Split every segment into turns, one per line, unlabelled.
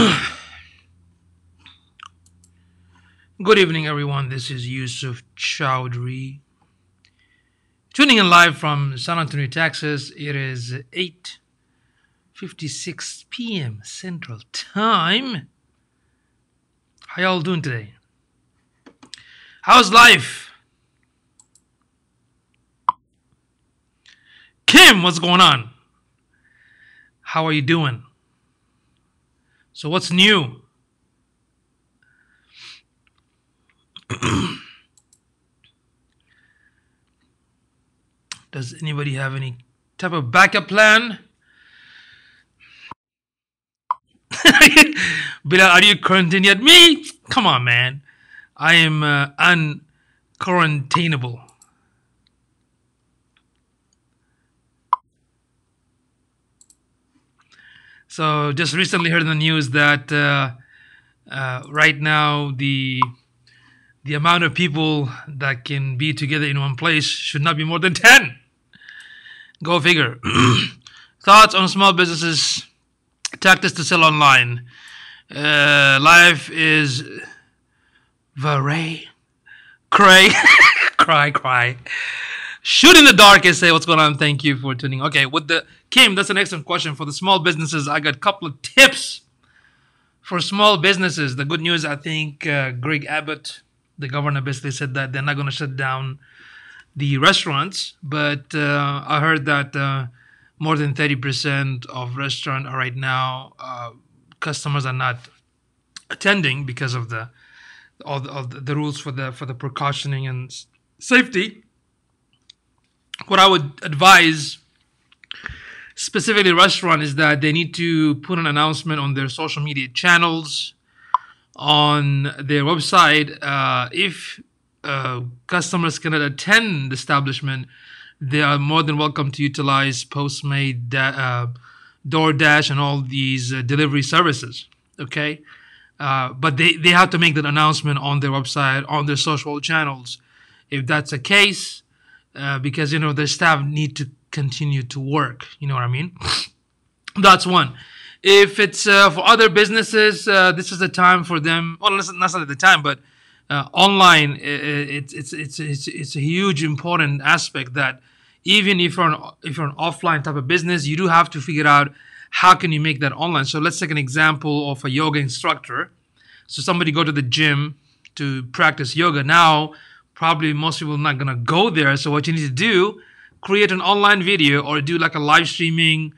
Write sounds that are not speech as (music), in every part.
(clears throat) Good evening, everyone. This is Yusuf Chowdhury. Tuning in live from San Antonio, Texas. It is 8.56 p.m. Central Time. How y'all doing today? How's life? Kim, what's going on? How are you doing? So what's new? (clears throat) Does anybody have any type of backup plan? (laughs) Bilal, are you quarantined yet? Me? Come on, man. I am uh. So, just recently heard in the news that uh, uh, right now the the amount of people that can be together in one place should not be more than (laughs) 10. Go figure. (clears throat) Thoughts on small businesses, tactics to sell online. Uh, life is very (laughs) (laughs) cray, cry, cry. Shoot in the dark and say what's going on. Thank you for tuning. Okay, with the Kim, that's an excellent question for the small businesses. I got a couple of tips for small businesses. The good news, I think, uh, Greg Abbott the governor basically said that they're not going to shut down the restaurants, but uh, I heard that uh, more than 30% of restaurants are right now uh, customers are not attending because of the all the, all the rules for the for the precautioning and safety. What I would advise specifically restaurant is that they need to put an announcement on their social media channels on their website uh, if uh, customers cannot attend the establishment they are more than welcome to utilize postmate uh, doordash and all these uh, delivery services okay? Uh, but they, they have to make that announcement on their website on their social channels. If that's the case uh, because you know the staff need to continue to work you know what i mean (sniffs) that's one if it's uh, for other businesses, uh, this is the time for them. Well, not necessarily the time, but uh, online, it's it's it's it's it's a huge important aspect that even if you're an if you're an offline type of business, you do have to figure out how can you make that online. So let's take an example of a yoga instructor. So somebody go to the gym to practice yoga. Now, probably most people are not gonna go there. So what you need to do, create an online video or do like a live streaming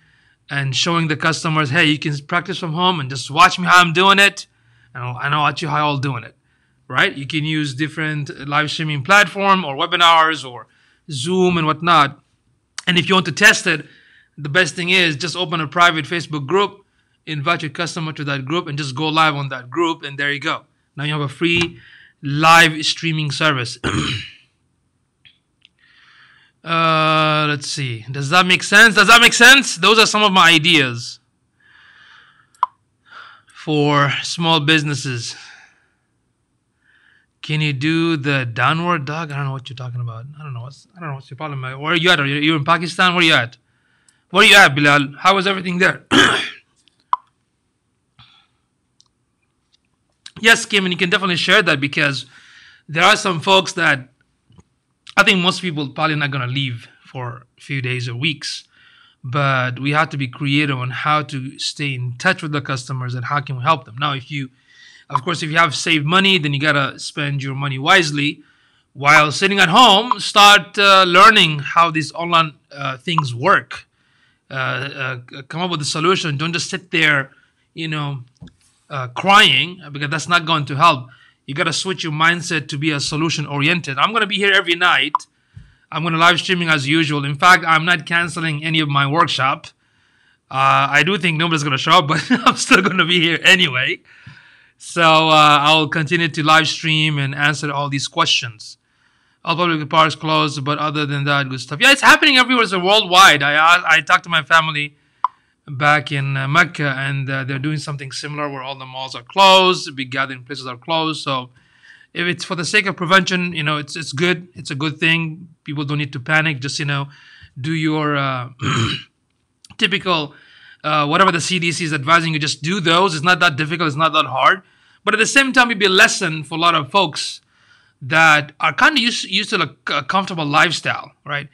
and showing the customers, hey, you can practice from home and just watch me how I'm doing it, and I'll, and I'll watch you how I'm doing it, right? You can use different live streaming platform or webinars or Zoom and whatnot. And if you want to test it, the best thing is just open a private Facebook group, invite your customer to that group, and just go live on that group, and there you go. Now you have a free live streaming service. (clears throat) Uh, let's see. Does that make sense? Does that make sense? Those are some of my ideas for small businesses. Can you do the downward dog? I don't know what you're talking about. I don't know what's I don't know what's your problem. Where are you at? Are you in Pakistan? Where are you at? Where are you at, Bilal? How is everything there? (clears throat) yes, Kim, and you can definitely share that because there are some folks that I think most people probably not going to leave for a few days or weeks, but we have to be creative on how to stay in touch with the customers and how can we help them. Now, if you, of course, if you have saved money, then you got to spend your money wisely. While sitting at home, start uh, learning how these online uh, things work. Uh, uh come up with a solution. Don't just sit there, you know, uh, crying because that's not going to help you got to switch your mindset to be a solution oriented. I'm going to be here every night. I'm going to live streaming as usual. In fact, I'm not canceling any of my workshop. Uh, I do think nobody's going to show up, (laughs) but I'm still going to be here anyway. So uh, I'll continue to live stream and answer all these questions. All public parks closed, but other than that, good stuff. Yeah, it's happening everywhere. It's worldwide. I I talked to my family back in uh, Mecca, and uh, they're doing something similar where all the malls are closed, big gathering places are closed. So, if it's for the sake of prevention, you know, it's it's good. It's a good thing. People don't need to panic. Just you know, do your uh, (clears throat) typical uh, whatever the CDC is advising you, just do those. It's not that difficult. It's not that hard. But at the same time, it'd be a lesson for a lot of folks that are kind of used, used to a comfortable lifestyle, right?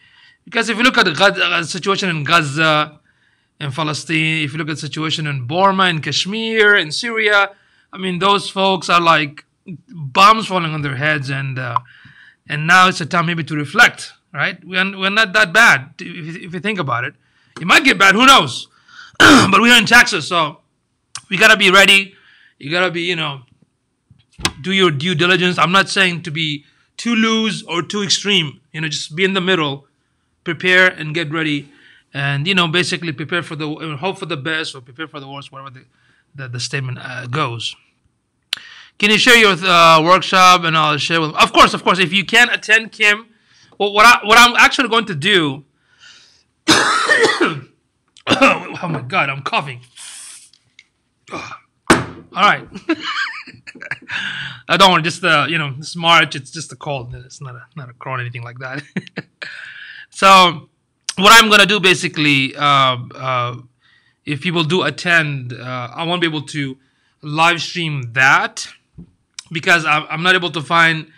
Because if you look at the situation in Gaza, in Palestine, if you look at the situation in Burma, in Kashmir, in Syria, I mean, those folks are like bombs falling on their heads, and uh, and now it's a time maybe to reflect, right? We're, we're not that bad if, if you think about it. It might get bad, who knows? (clears throat) but we're in Texas, so we gotta be ready. You gotta be, you know, do your due diligence. I'm not saying to be too loose or too extreme. You know, just be in the middle, prepare and get ready, and you know, basically prepare for the hope for the best or prepare for the worst, whatever the the, the statement uh, goes. Can you share your uh, workshop and I'll share with? Of course, of course. If you can attend, Kim, well, what I, what I'm actually going to do. (coughs) oh my God, I'm coughing. All right. (laughs) I don't want just uh, you know it's March. It's just a cold. It's not a not a corona or anything like that. (laughs) so what I'm gonna do basically, uh, uh, if people do attend, uh, I won't be able to live stream that because I'm not able to find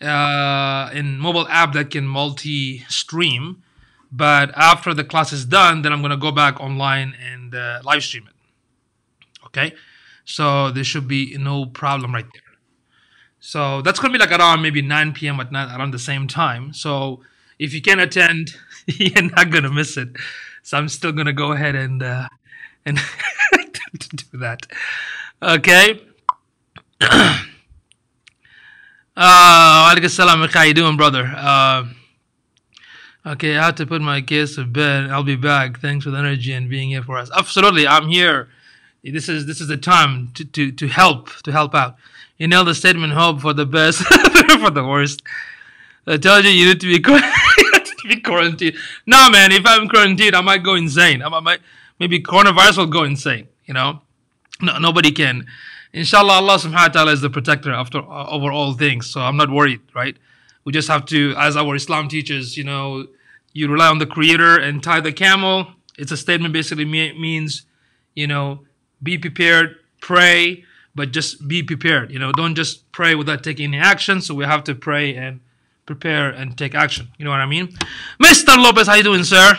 uh, in mobile app that can multi-stream. But after the class is done, then I'm gonna go back online and uh, live stream it. Okay. So there should be no problem right there. So that's going to be like around maybe 9 p.m. at night, around the same time. So if you can attend, (laughs) you're not to miss it. So I'm still to go ahead and uh, and (laughs) do that. Okay. (clears throat) uh, alaikum salam. How you doing, brother? Uh, okay, I have to put my kids to bed. I'll be back. Thanks for the energy and being here for us. Absolutely, I'm here this is this is the time to, to, to help to help out. You know the statement hope for the best (laughs) for the worst. I told you you need to be (laughs) be quarantined. No man, if I'm quarantined, I might go insane. I might maybe coronavirus will go insane. You know, no, nobody can. Inshallah, Allah Subhanahu wa Taala is the protector after uh, over all things. So I'm not worried, right? We just have to, as our Islam teaches, you know, you rely on the Creator and tie the camel. It's a statement basically means, you know, be prepared, pray, but just be prepared. You know, don't just pray without taking any action. So we have to pray and prepare and take action. You know what I mean? Mr. Lopez, how you doing, sir?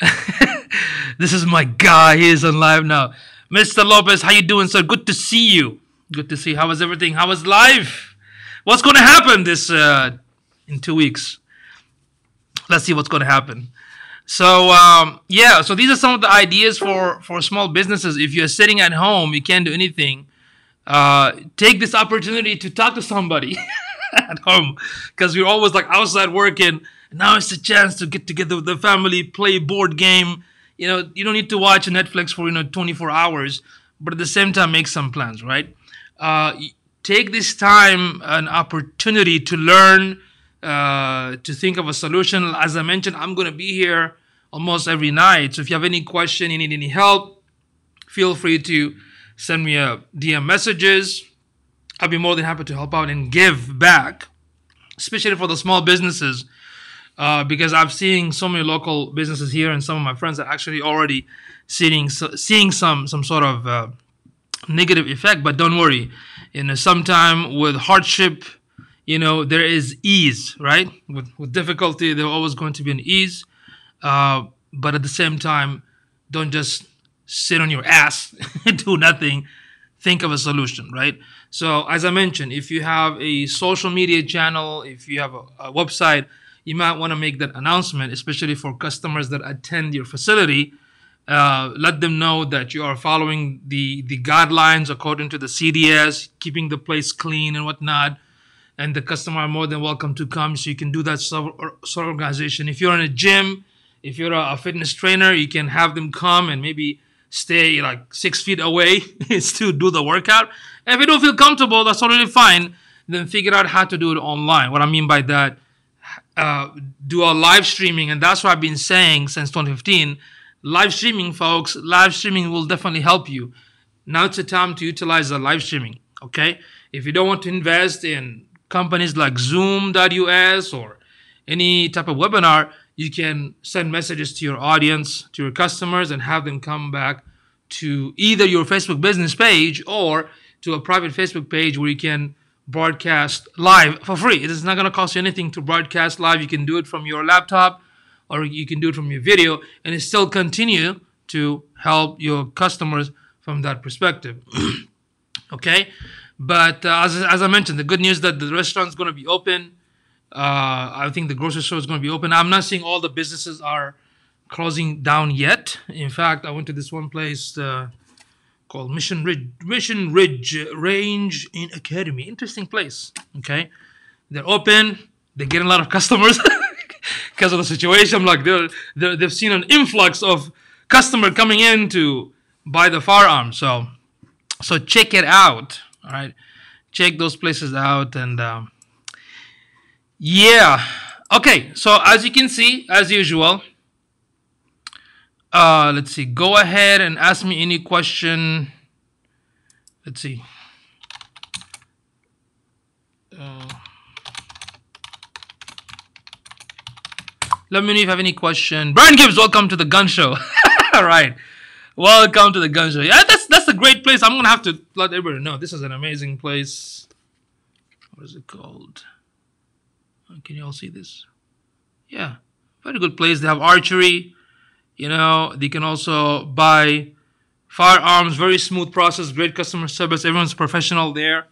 (laughs) this is my guy. He is on live now. Mr. Lopez, how you doing, sir? Good to see you. Good to see. How was everything? How was life? What's going to happen this uh, in two weeks? Let's see what's going to happen. So um, yeah, so these are some of the ideas for for small businesses. If you're sitting at home, you can't do anything. Uh, take this opportunity to talk to somebody (laughs) (laughs) at home because we're always like outside working. Now it's a chance to get together with the family, play board game. You know, you don't need to watch Netflix for you know 24 hours, but at the same time, make some plans, right? Uh, take this time an opportunity to learn uh, to think of a solution. As I mentioned, I'm going to be here almost every night. So if you have any question, you need any help, feel free to send me a DM messages. I'll be more than happy to help out and give back, especially for the small businesses. Uh, because I've seen so many local businesses here, and some of my friends are actually already seeing seeing some some sort of uh, negative effect. But don't worry, you know, sometime with hardship, you know there is ease right with, with difficulty there's always going to be an ease uh, but at the same time don't just sit on your ass (laughs) do nothing think of a solution right so as i mentioned if you have a social media channel if you have a, a website you might want to make that announcement especially for customers that attend your facility uh, let them know that you are following the the guidelines according to the CDC, keeping the place clean and whatnot and the customer are more than welcome to come. So you can do that sort of organization. If you're in a gym, if you're a fitness trainer, you can have them come and maybe stay like six feet away (laughs) to do the workout. If you don't feel comfortable, that's totally fine. Then figure out how to do it online. What I mean by that, uh, do a live streaming, and that's what I've been saying since 2015. Live streaming, folks, live streaming will definitely help you. Now it's a time to utilize the live streaming. Okay, if you don't want to invest in companies like Zoom.us or any type of webinar, you can send messages to your audience, to your customers, and have them come back to either your Facebook business page or to a private Facebook page where you can broadcast live for free. It is not going to cost you anything to broadcast live. You can do it from your laptop or you can do it from your video and it still continue to help your customers from that perspective. (clears throat) okay? But uh, as, as I mentioned, the good news that the restaurant is going to be open. Uh, I think the grocery store is going to be open. I'm not seeing all the businesses are closing down yet. In fact, I went to this one place uh, called Mission Ridge, Mission Ridge Range in Academy. Interesting place. Okay, they're open. They're getting a lot of customers (laughs) because of the situation. Like they're, they're they've seen an influx of customer coming in to buy the firearm. So so check it out. All right, check those places out and. Um, yeah. Okay. So as you can see, as usual, uh, let's see. Go ahead and ask me any question. Let's see. Uh, let me know if you have any question. Brian Gibbs, welcome to the gun show. (laughs) All right. Welcome to the gun show. Yeah, that's that's a great place. I'm gonna have to let everybody know. This is an amazing place. What is it called? Can you all see this? Yeah, very good place. They have archery. You know, they can also buy firearms. Very smooth process. Great customer service. Everyone's professional there.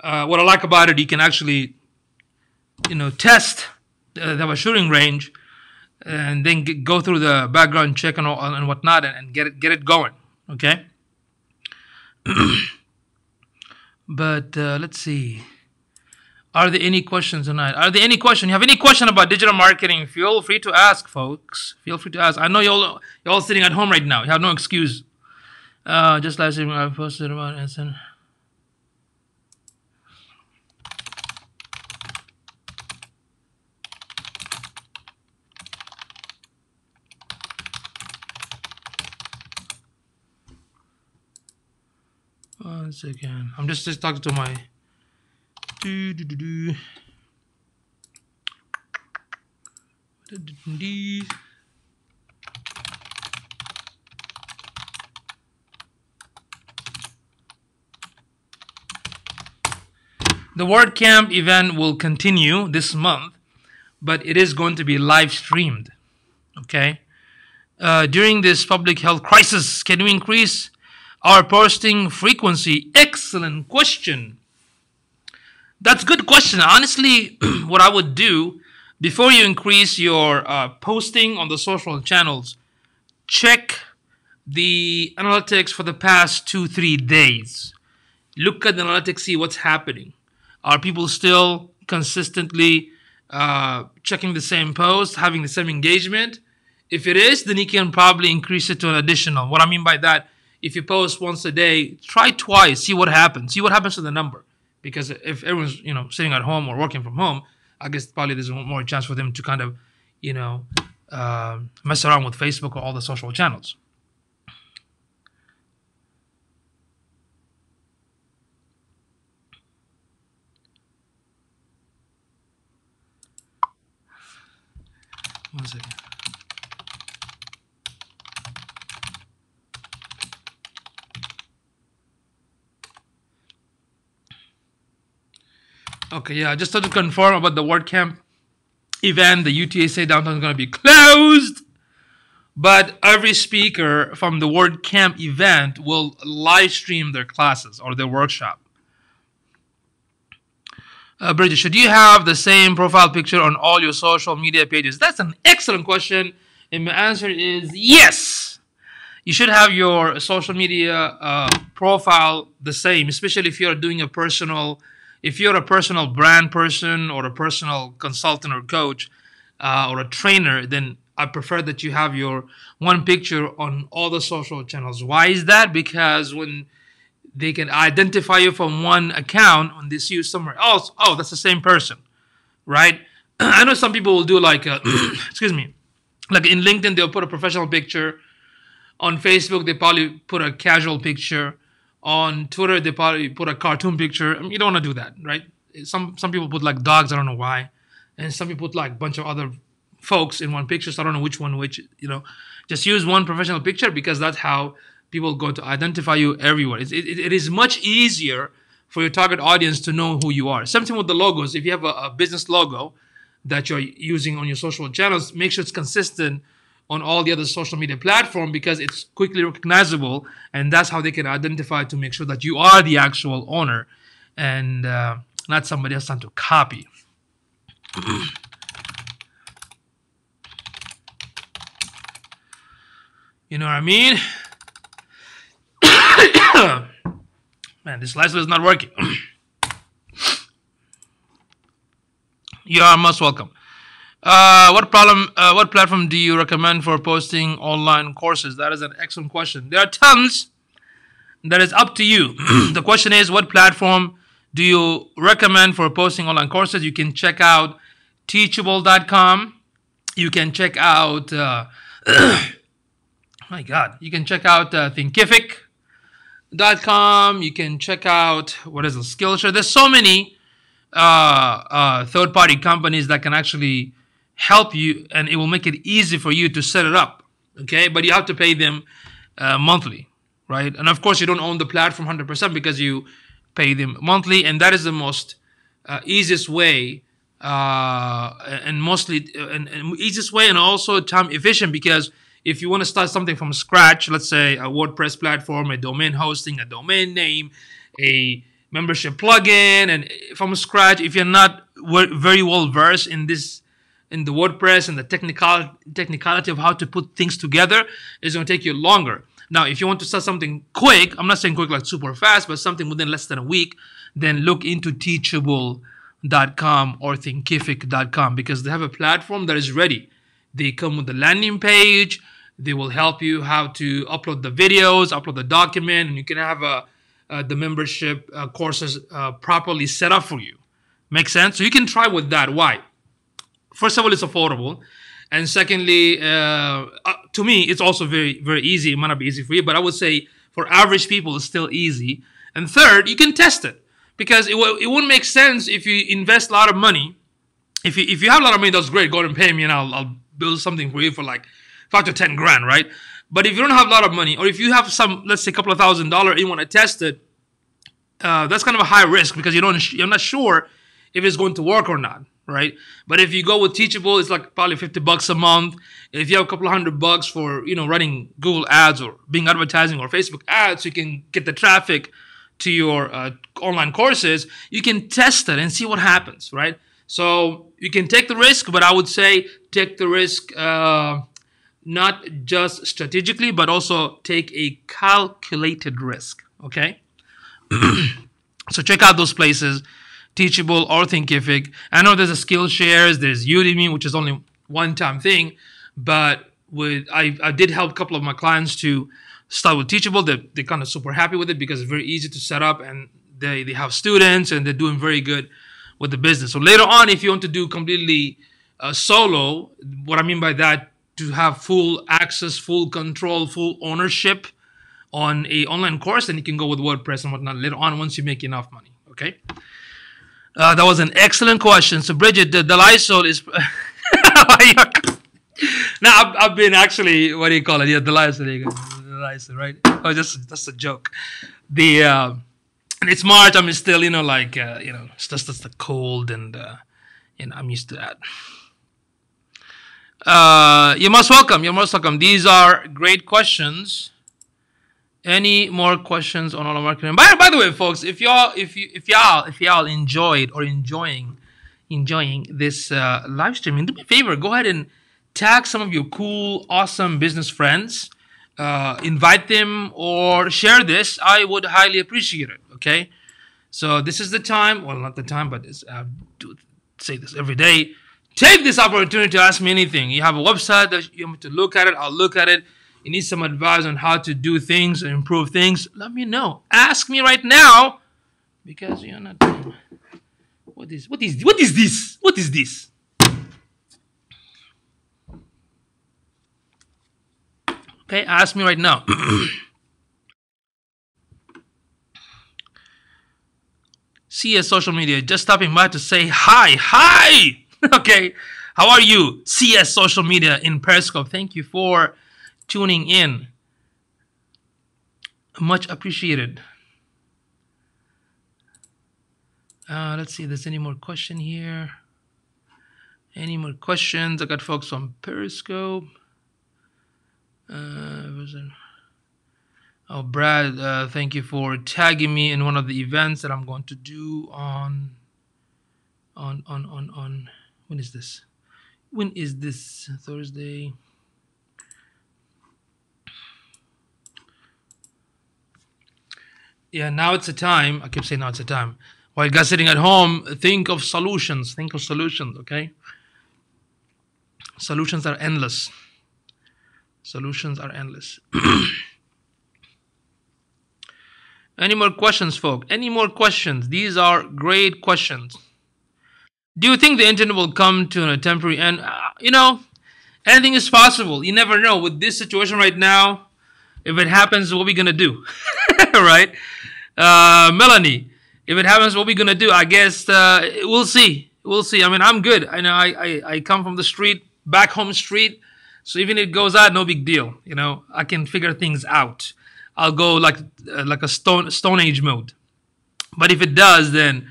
Uh, what I like about it, you can actually, you know, test. Uh, they have a shooting range, and then get, go through the background check and all, and whatnot, and, and get it get it going. Okay. (clears throat) but uh, let's see. Are there any questions tonight? Are there any questions? You have any question about digital marketing? Feel free to ask, folks. Feel free to ask. I know y'all y'all sitting at home right now. You have no excuse. Uh, just last evening I posted about instant. One second. I'm just just talking to my do, do, do, do. The WordCamp event will continue this month, but it is going to be live streamed. Okay. Uh, during this public health crisis, can we increase our posting frequency? Excellent question. That's a good question. Honestly, (clears throat) what I would do before you increase your uh, posting on the social channels, check the analytics for the past two, three days. Look at the analytics, see what's happening. Are people still consistently uh, checking the same post, having the same engagement? If it is, then you can probably increase it to an additional. What I mean by that, if you post once a day, try twice, see what happens. See what happens to the number because if everyone's you know sitting at home or working from home, I guess probably there's more chance for them to kind of you know uh, mess around with Facebook or all the social channels. One second. Okay, yeah, just to confirm about the WordCamp event, the UTSA downtown is going to be closed. But every speaker from the WordCamp event will live stream their classes or their workshop. Uh, Bridget, should you have the same profile picture on all your social media pages? That's an excellent question. And my answer is yes. You should have your social media uh, profile the same, especially if you're doing a personal if you're a personal brand person or a personal consultant or coach uh, or a trainer, then I prefer that you have your one picture on all the social channels. Why is that? Because when they can identify you from one account when they see you somewhere else, oh, that's the same person, right? (clears throat) I know some people will do like, a, (clears throat) excuse me, like in LinkedIn, they'll put a professional picture. On Facebook, they probably put a casual picture on Twitter they probably put a cartoon picture. I mean, you don't want to do that, right? Some some people put like dogs. I don't know why, and some people put like a bunch of other folks in one picture. So I don't know which one which. You know, just use one professional picture because that's how people go to identify you everywhere. It, it, it is much easier for your target audience to know who you are. Same thing with the logos. If you have a, a business logo that you're using on your social channels, make sure it's consistent on all the other social media platform because it's quickly recognizable and that's how they can identify to make sure that you are the actual owner and uh, not somebody else trying to copy. (clears throat) You know what i mean? (coughs) Man this license is not working. (coughs) You are most welcome uh, what problem? Uh, what platform do you recommend for posting online courses? That is an excellent question. There are tons. That is up to you. (clears throat) the question is, what platform do you recommend for posting online courses? You can check out Teachable.com. You can check out. Uh, (clears throat) my God, you can check out uh, Thinkific.com. You can check out what is a Skillshare. There's so many uh, uh, third-party companies that can actually help you and it will make it easy for you to set it up okay? But you have to pay them uh, monthly right? And of course you don't own the platform 100% because you pay them monthly and that is the most uh, easiest way uh, and mostly and, and, easiest way and also time efficient because if you want to start something from scratch let's say a wordpress platform a domain hosting a domain name a membership plugin and from scratch if you're not very well versed in this in the WordPress and the technical technicality of how to put things together is going to take you longer. Now, if you want to start something quick, I'm not saying quick like super fast, but something within less than a week, then look into teachable.com or thinkific.com because they have a platform that is ready. They come with the landing page. They will help you how to upload the videos, upload the document, and you can have a, uh, the membership uh, courses uh, properly set up for you. Make sense? So you can try with that. Why? First of all, it's affordable, and secondly, uh, uh, to me, it's also very very easy. It might not be easy for you, but I would say for average people, it's still easy. And third, you can test it because it, w- it wouldn't make sense if you invest a lot of money. If you if you have a lot of money, that's great. Go and pay me, and I'll I'll build something for you for like five to ten grand, right? But if you don't have a lot of money, or if you have some, let's say, a couple of thousand dollars, you want to test it, uh, that's kind of a high risk because you don't you're not sure if it's going to work or not right? But if you go with Teachable, it's like probably 50 bucks a month. If you have a couple of hundred bucks for, you know, running Google ads or Bing advertising or Facebook ads, you can get the traffic to your uh, online courses, you can test it and see what happens, right? So you can take the risk, but I would say take the risk uh, not just strategically, but also take a calculated risk, okay? (clears throat) so check out those places Teachable or Thinkific. I know there's a Skillshares, there's Udemy, which is only one time thing, but with I, I did help a couple of my clients to start with Teachable. They're, they're kind of super happy with it because it's very easy to set up and they, they have students and they're doing very good with the business. So later on, if you want to do completely uh, solo, what I mean by that, to have full access, full control, full ownership on a online course, then you can go with WordPress and whatnot later on once you make enough money. Okay. Uh, that was an excellent question. So, Bridget, the, the Lysol is. (laughs) now, I've, I've, been actually, what do you call it? Yeah, the Lysol. The Lysol, right? Oh, just that's a joke. The uh, it's March. I'm still, you know, like uh, you know, it's just, just the cold, and uh, you know, I'm used to that. Uh, you're most welcome. You're most welcome. These are great questions. Any more questions on online marketing? By, by the way, folks, if y'all if you if y'all if y'all enjoyed or enjoying enjoying this uh, live streaming, do me a favor, go ahead and tag some of your cool, awesome business friends. Uh, invite them or share this. I would highly appreciate it. Okay, so this is the time. Well, not the time, but I do say this every day. Take this opportunity to ask me anything. You have a website that you want me to look at it. I'll look at it you need some advice on how to do things and improve things, let me know. Ask me right now because you're not. What is what is what is this? What is this? Okay, ask me right now. (coughs) See a social media, just stopping by to say hi. Hi! (laughs) okay. How are you? CS Social Media in Periscope. Thank you for tuning in. Much appreciated. Uh, let's see if there's any more question here. Any more questions? I got folks on Periscope. Uh? Oh, Brad, uh, thank you for tagging me in one of the events that I'm going to do on, on, on, on, on. When is this? When is this Thursday? Yeah, now it's a time. I keep saying now it's a time. While you guys sitting at home, think of solutions. Think of solutions, okay? Solutions are endless. Solutions are endless. (clears throat) Any more questions, folk? Any more questions? These are great questions. Do you think the internet will come to a temporary end? Uh, you know, anything is possible. You never know. With this situation right now, if it happens, what are we gonna do? (laughs) (laughs) right? Uh, Melanie, if it happens, what we gonna do? I guess uh, we'll see. We'll see. I mean, I'm good. I know I, I, I come from the street, back home street. So even if it goes out, no big deal. You know, I can figure things out. I'll go like uh, like a stone stone age mode. But if it does, then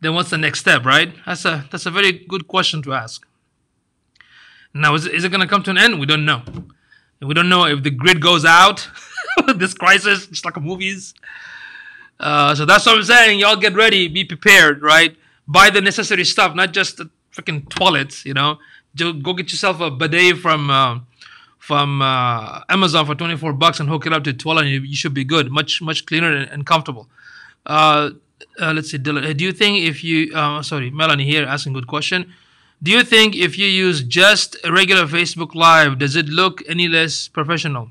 then what's the next step, right? That's a that's a very good question to ask. Now, is, is it going to come to an end? We don't know. We don't know if the grid goes out. (laughs) this crisis, just like a movies. Uh, so that's what I'm saying. Y'all get ready, be prepared, right? Buy the necessary stuff, not just the freaking toilets. You know, go get yourself a bidet from. Uh, from uh, Amazon for 24 bucks and hook it up to toilet, and you, you should be good. Much much cleaner and, and comfortable. Uh, uh, let's see, Dylan. Do you think if you, uh, sorry, Melanie here asking good question. Do you think if you use just a regular Facebook Live, does it look any less professional?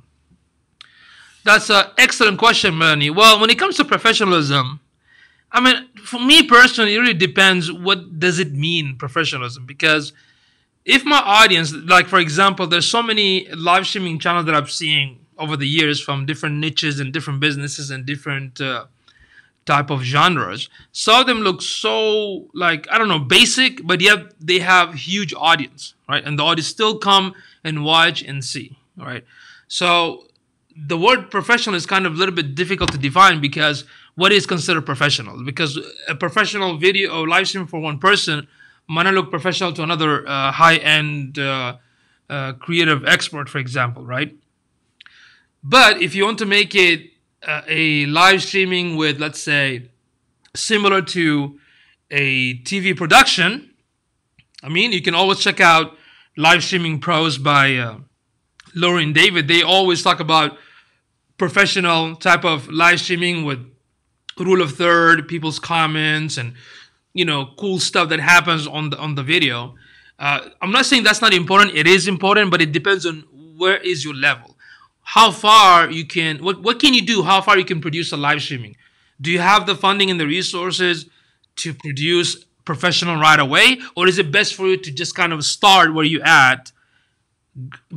That's an excellent question, Melanie. Well, when it comes to professionalism, I mean, for me personally, it really depends what does it mean, professionalism, because if my audience, like for example, there's so many live streaming channels that I've seen over the years from different niches and different businesses and different uh, type of genres. Some of them look so like I don't know basic, but yet they have huge audience, right? And the audience still come and watch and see, right? So the word professional is kind of a little bit difficult to define because what is considered professional? Because a professional video or live stream for one person might not look professional to another uh, high-end uh, uh, creative expert, for example, right? But if you want to make it uh, a live streaming with, let's say, similar to a TV production, I mean, you can always check out Live Streaming Pros by uh, Lauren David. They always talk about professional type of live streaming with rule of third, people's comments, and you know, cool stuff that happens on the on the video. Uh, I'm not saying that's not important. It is important, but it depends on where is your level how far you can what, what can you do how far you can produce a live streaming do you have the funding and the resources to produce professional right away or is it best for you to just kind of start where you at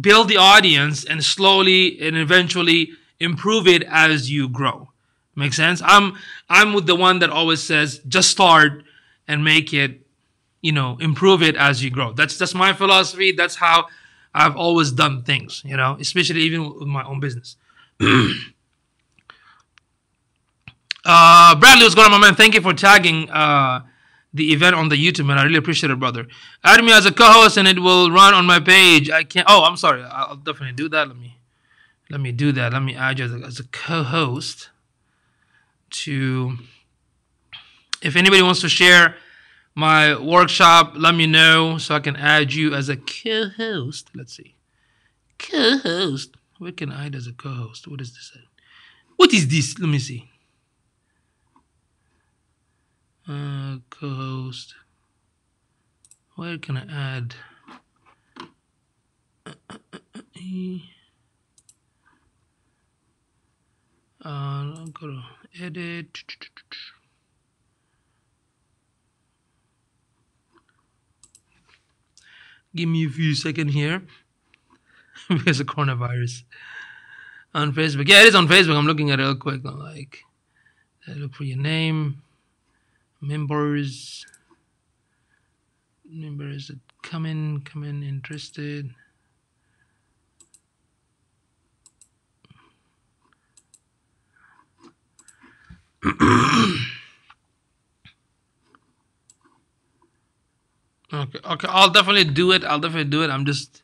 build the audience and slowly and eventually improve it as you grow make sense i'm i'm with the one that always says just start and make it you know improve it as you grow that's that's my philosophy that's how I've always done things, you know, especially even with my own business. (clears throat) uh, Bradley, what's going on, my man? Thank you for tagging uh, the event on the YouTube, man. I really appreciate it, brother. Add me as a co-host, and it will run on my page. I can't. Oh, I'm sorry. I'll definitely do that. Let me, let me do that. Let me add you as a, as a co-host. To, if anybody wants to share my workshop, let me know so I can add you as a co-host. Let's see. Co-host. Where can I add as a co-host? What is this? What is this? Let me see. Uh, co-host. Where can I add? Uh, go to edit. Give me a few seconds here (laughs) because of coronavirus on Facebook. Yeah, it is on Facebook. I'm looking at it real quick. I'm like, look for your name, members. members it come in, come in, interested? (coughs) okay, okay, I'll definitely do it. I'll definitely do it. I'm just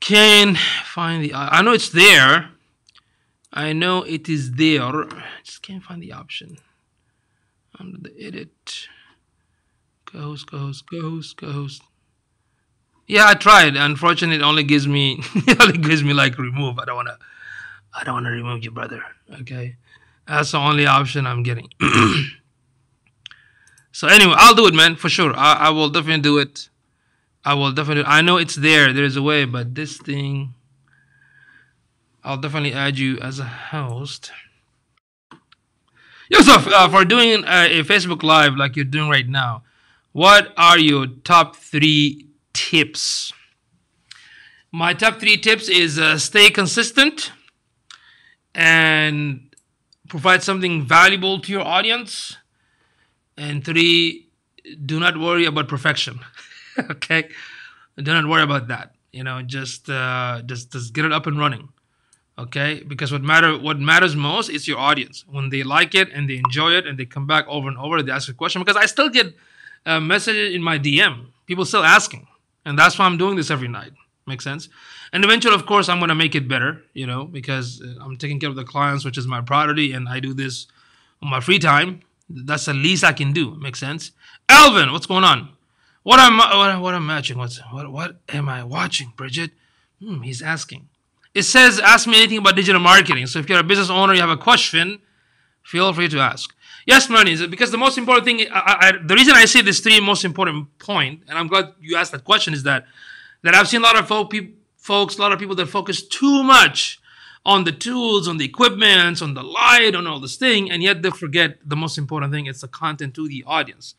can't find the. I know it's there. I know it is there. Just can't find the option under the edit. Goes, goes, goes, goes. Yeah, I tried. Unfortunately, it only gives me (laughs) only gives me like remove. I don't wanna I don't wanna remove you, brother. Okay. That's the only option I'm getting. (clears throat) so anyway, I'll do it, man, for sure. I, I will definitely do it. I will definitely I know it's there, there's a way, but this thing I'll definitely add you as a host. Yusuf, uh, for doing a, a Facebook Live like you're doing right now, what are your top three tips? My top three tips is uh, stay consistent and provide something valuable to your audience. And three, do not worry about perfection. (laughs) okay, do not worry about that. You know, just uh, just just get it up and running okay? Because what matter what matters most is your audience. When they like it and they enjoy it and they come back over and over they ask a question. Because i still get uh, messages in my dm people still asking. And that's why i'm doing this every night. Makes sense? And eventually of course i'm going to make it better you know because uh, i'm taking care of the clients which is my priority and i do this on my free time. That's the least i can do. Makes sense? Alvin what's going on? What am I, what, what am I watching? What's what what am i watching bridget? Hmm, he's asking it says, ask me anything about digital marketing. So if you're a business owner, you have a question, feel free to ask. Yes, Melanie, because the most important thing, I, I, the reason I say this three most important point, and I'm glad you asked that question, is that that I've seen a lot of folk, folks, a lot of people that focus too much on the tools, on the equipment, on the light, on all this thing, and yet they forget the most important thing, it's the content to the audience,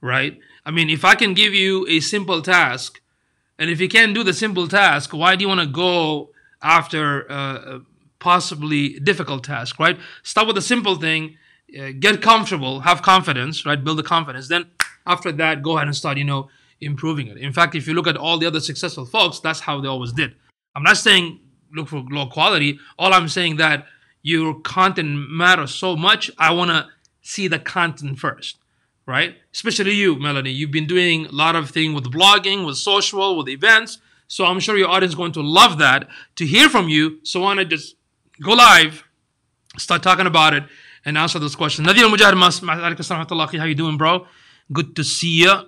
right? I mean, if I can give you a simple task, and if you can't do the simple task, why do you want to go after uh, possibly difficult task, right? Start with a simple thing, uh, get comfortable, have confidence, right? Build the confidence. Then after that, go ahead and start, you know, improving it. In fact, if you look at all the other successful folks, that's how they always did. I'm not saying look for low quality. All I'm saying that your content matters so much. I want to see the content first, right? Especially you, Melanie. You've been doing a lot of things with blogging, with social, with events. So I'm sure your audience is going to love that to hear from you. So why not just go live, start talking about it, and answer those questions. Nadir Mujahid how you doing, bro? Good to see you. (clears throat) uh,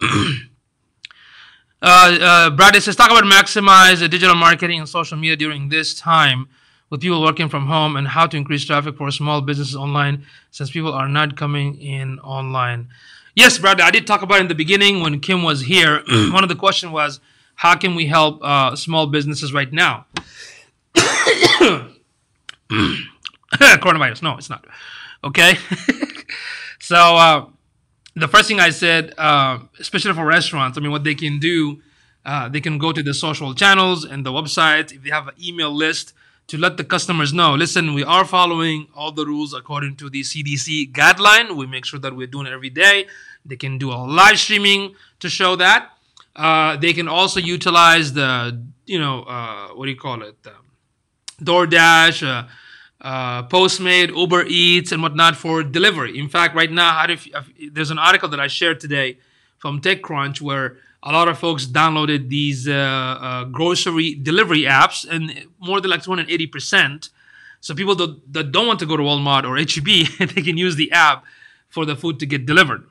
uh, Brad says, talk about maximize digital marketing and social media during this time with people working from home and how to increase traffic for small businesses online since people are not coming in online. Yes, Brad, I did talk about it in the beginning when Kim was here. (clears throat) One of the questions was, how can we help uh, small businesses right now? (coughs) Coronavirus. No, it's not. Okay. (laughs) so uh, the first thing I said, uh, especially for restaurants, I mean, what they can do, uh, they can go to the social channels and the website. If they have an email list to let the customers know, listen, we are following all the rules according to the CDC guideline. We make sure that we're doing it every day. They can do a live streaming to show that. Uh, they can also utilize the, you know, uh, what do you call it? Um, DoorDash, uh, uh, Postmate, Uber Eats, and whatnot for delivery. In fact, right now, if, there's an article that I shared today from TechCrunch where a lot of folks downloaded these uh, uh, grocery delivery apps, and more than like 280 percent. So people that, that don't want to go to Walmart or HEB, (laughs) they can use the app for the food to get delivered,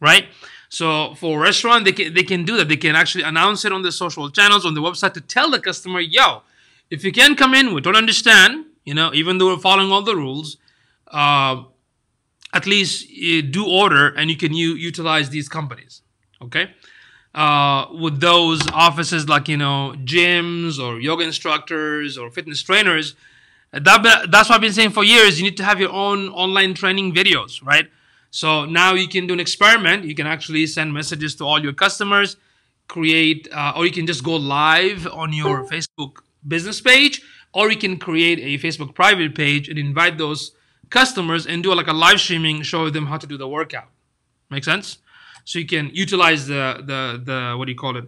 right? So for restaurant, they can they can do that. They can actually announce it on the social channels on the website to tell the customer, yo, if you can't come in, we don't understand. You know, even though we're following all the rules, uh, at least uh, do order and you can u- utilize these companies. Okay. Uh, with those offices like you know gyms or yoga instructors or fitness trainers, that, that's what I've been saying for years. You need to have your own online training videos, right? So now you can do an experiment. You can actually send messages to all your customers, create, uh, or you can just go live on your Facebook business page, or you can create a Facebook private page and invite those customers and do like a live streaming, show them how to do the workout. Make sense? so you can utilize the the the what do you call it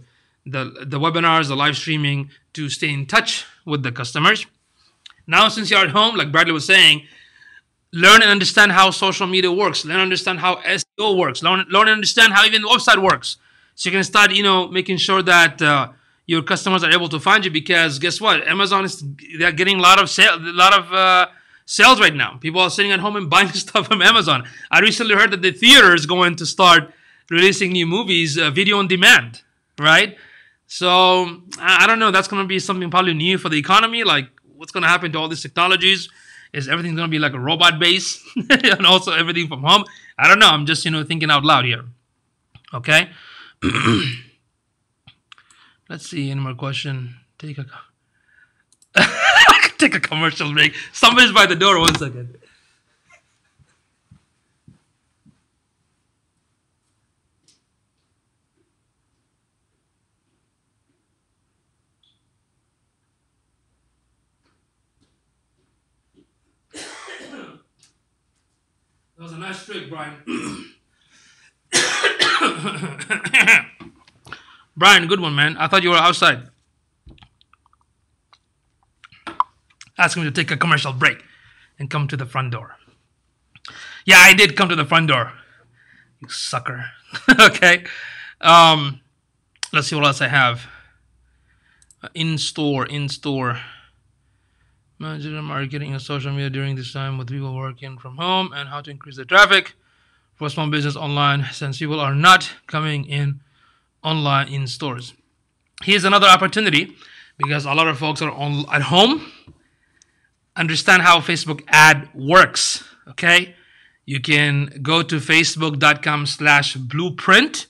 the the webinars the live streaming to stay in touch with the customers now since you're at home like bradley was saying learn and understand how social media works. Learn and understand how seo works. Learn, learn and understand how even the website works. So you can start you know making sure that uh, your customers are able to find you because guess what? Amazon is they're getting a lot of sale a lot of uh, sales right now. People are sitting at home and (laughs) buying stuff from amazon. I recently heard that the theater is going to start releasing new movies uh, video on demand right? So I, I don't know. That's going to be something probably new for the economy. Like what's going to happen to all these technologies is everything going to be like a robot base (laughs) and also everything from home? I don't know. I'm just you know thinking out loud here. Okay? (clears throat) Let's see any more question? Take a (laughs) take a commercial break. Somebody's by the door one second Brian. (coughs) Brian, good one, man. I thought you were outside. Ask him to take a commercial break and come to the front door. Yeah, I did come to the front door. You sucker. (laughs) okay. Um, let's see what else I have. Uh, in store, in store. Managing marketing and social media during this time with people working from home and how to increase the traffic for small business online since people are not coming in online in stores. Here's another opportunity because a lot of folks are on at home. Understand how Facebook ad works. Okay, you can go to facebook.com/slash blueprint,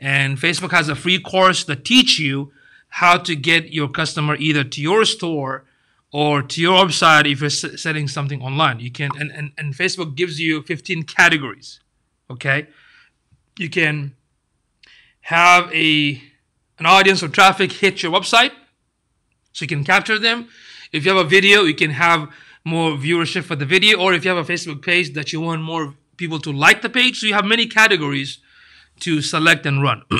and Facebook has a free course that teach you how to get your customer either to your store or to your website if you're selling something online. You can and, and, and Facebook gives you 15 categories. Okay. You can have a an audience or traffic hit your website. So you can capture them. If you have a video, you can have more viewership for the video, or if you have a Facebook page that you want more people to like the page, so you have many categories to select and run. (coughs)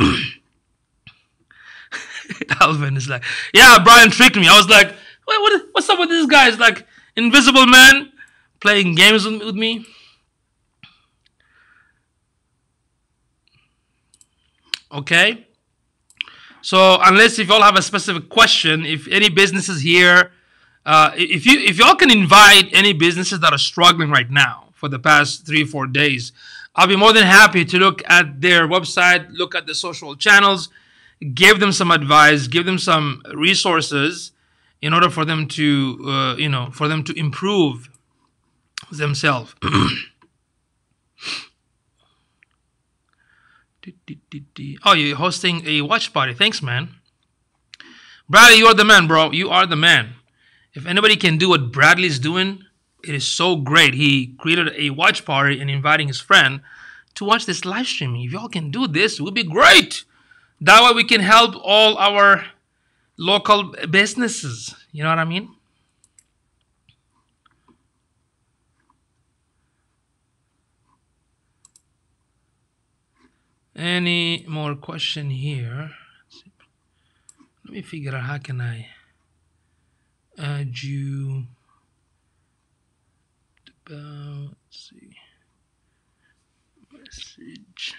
Alvin is like, yeah, Brian tricked me. I was like, what, what, what's up with these guys? Like Invisible Man playing games with, me. Okay. So unless if y'all have a specific question, if any businesses here, uh, if you if y'all can invite any businesses that are struggling right now for the past three four days, I'll be more than happy to look at their website, look at the social channels, give them some advice, give them some resources in order for them to uh, you know for them to improve themselves. (clears throat) Oh you're hosting a watch party. Thanks man. Bradley you're the man bro. You are the man. If anybody can do what bradley's doing it is so great. He created a watch party and inviting his friend to watch this live streaming. If y'all can do this it would be great. That way we can help all our local businesses. You know what I mean? Any more question here? Let me figure out how can I add you about let's see message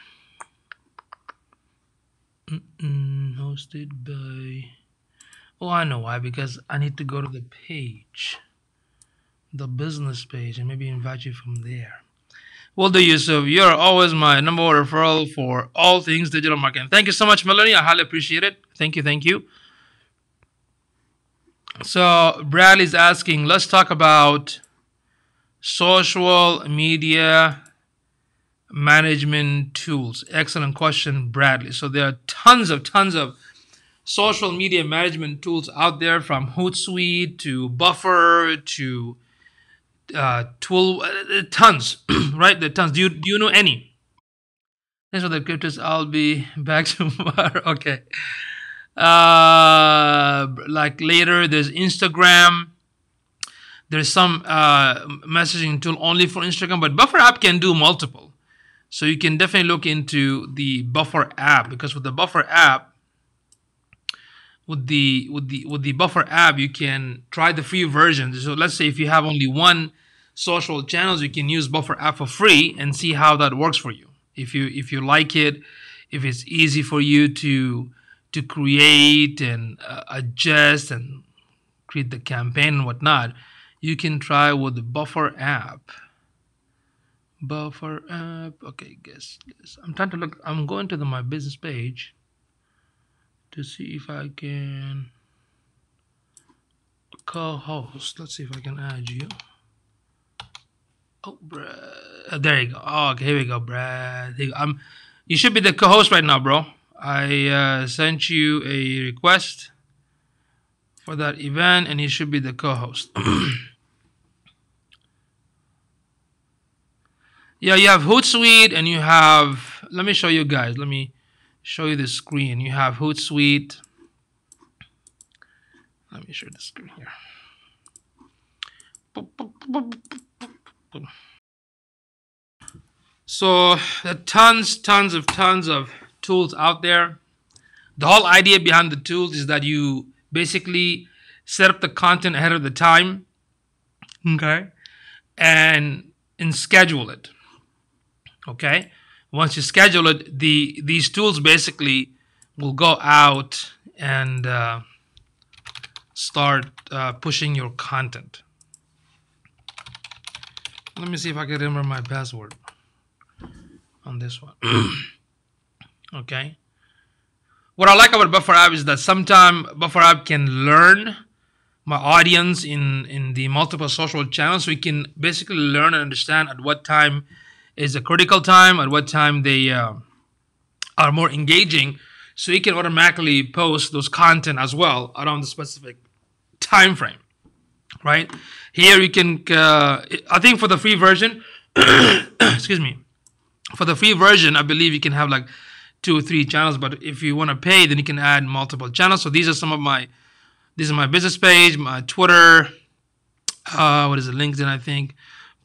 mm -mm, hosted by Oh, I know why. Because I need to go to the page, the business page, and maybe invite you from there. Well, do Yusuf, you're always my number one referral for all things digital marketing. Thank you so much, Melanie. I highly appreciate it. Thank you, thank you. So Brad is asking, let's talk about social media management tools. Excellent question, Bradley. So there are tons of tons of social media management tools out there from Hootsuite to Buffer to uh, Tool, uh, tons, (clears throat) right? The tons. Do you do you know any? Thanks for the cryptos. I'll be back (laughs) tomorrow. okay. Uh, like later, there's Instagram. There's some uh, messaging tool only for Instagram, but Buffer app can do multiple. So you can definitely look into the Buffer app because with the Buffer app, with the with the with the Buffer app, you can try the free version. So let's say if you have only one social channels, you can use Buffer app for free and see how that works for you. If you if you like it, if it's easy for you to to create and uh, adjust and create the campaign and whatnot, you can try with the Buffer app. Buffer app. Okay, guess this. I'm trying to look. I'm going to the my business page to see if I can co-host. Let's see if I can add you. Oh, Brad. There you go. Oh, okay, here we go, Brad. You. I'm. You should be the co-host right now, bro. I uh, sent you a request for that event, and you should be the co-host. (clears throat) yeah, you have Hootsuite, and you have. Let me show you guys. Let me show you the screen. You have Hootsuite. Let me show the screen here. So there are tons, tons of tons of tools out there. The whole idea behind the tools is that you basically set up the content ahead of the time, okay, and and schedule it. Okay, once you schedule it, the these tools basically will go out and uh, start uh, pushing your content. Let me see if I can remember my password on this one. (clears throat) okay. What I like about Buffer App is that sometimes Buffer App can learn my audience in in the multiple social channels. So we can basically learn and understand at what time is a critical time, at what time they uh, are more engaging. So you can automatically post those content as well around the specific time frame, right? Here you can, uh, I think for the free version, (coughs) excuse me, for the free version, I believe you can have like two or three channels. But if you want to pay, then you can add multiple channels. So these are some of my, these are my business page, my Twitter, uh, what is it, LinkedIn, I think,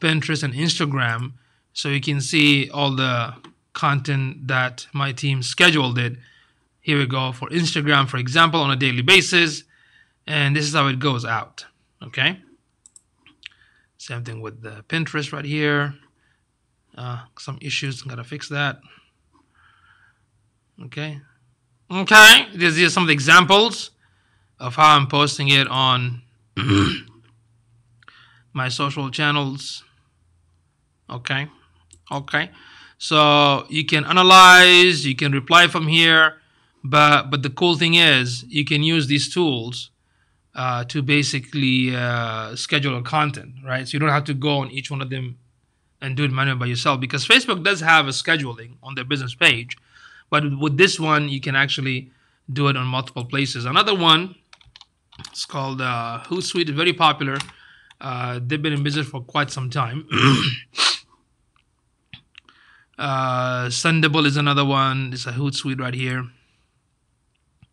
Pinterest, and Instagram. So you can see all the content that my team scheduled it. Here we go for Instagram, for example, on a daily basis. And this is how it goes out. Okay. Same thing with the Pinterest right here. Uh, some issues, gotta fix that. Okay. Okay, these are some of the examples of how I'm posting it on (clears throat) my social channels. Okay. Okay. So you can analyze, you can reply from here, but but the cool thing is you can use these tools uh, to basically uh, schedule a content, right? So you don't have to go on each one of them and do it manually by yourself because Facebook does have a scheduling on their business page, but with this one you can actually do it on multiple places. Another one, it's called uh, Hootsuite, very popular. Uh, they've been in business for quite some time. (clears throat) uh, Sendible is another one. It's a Hootsuite right here.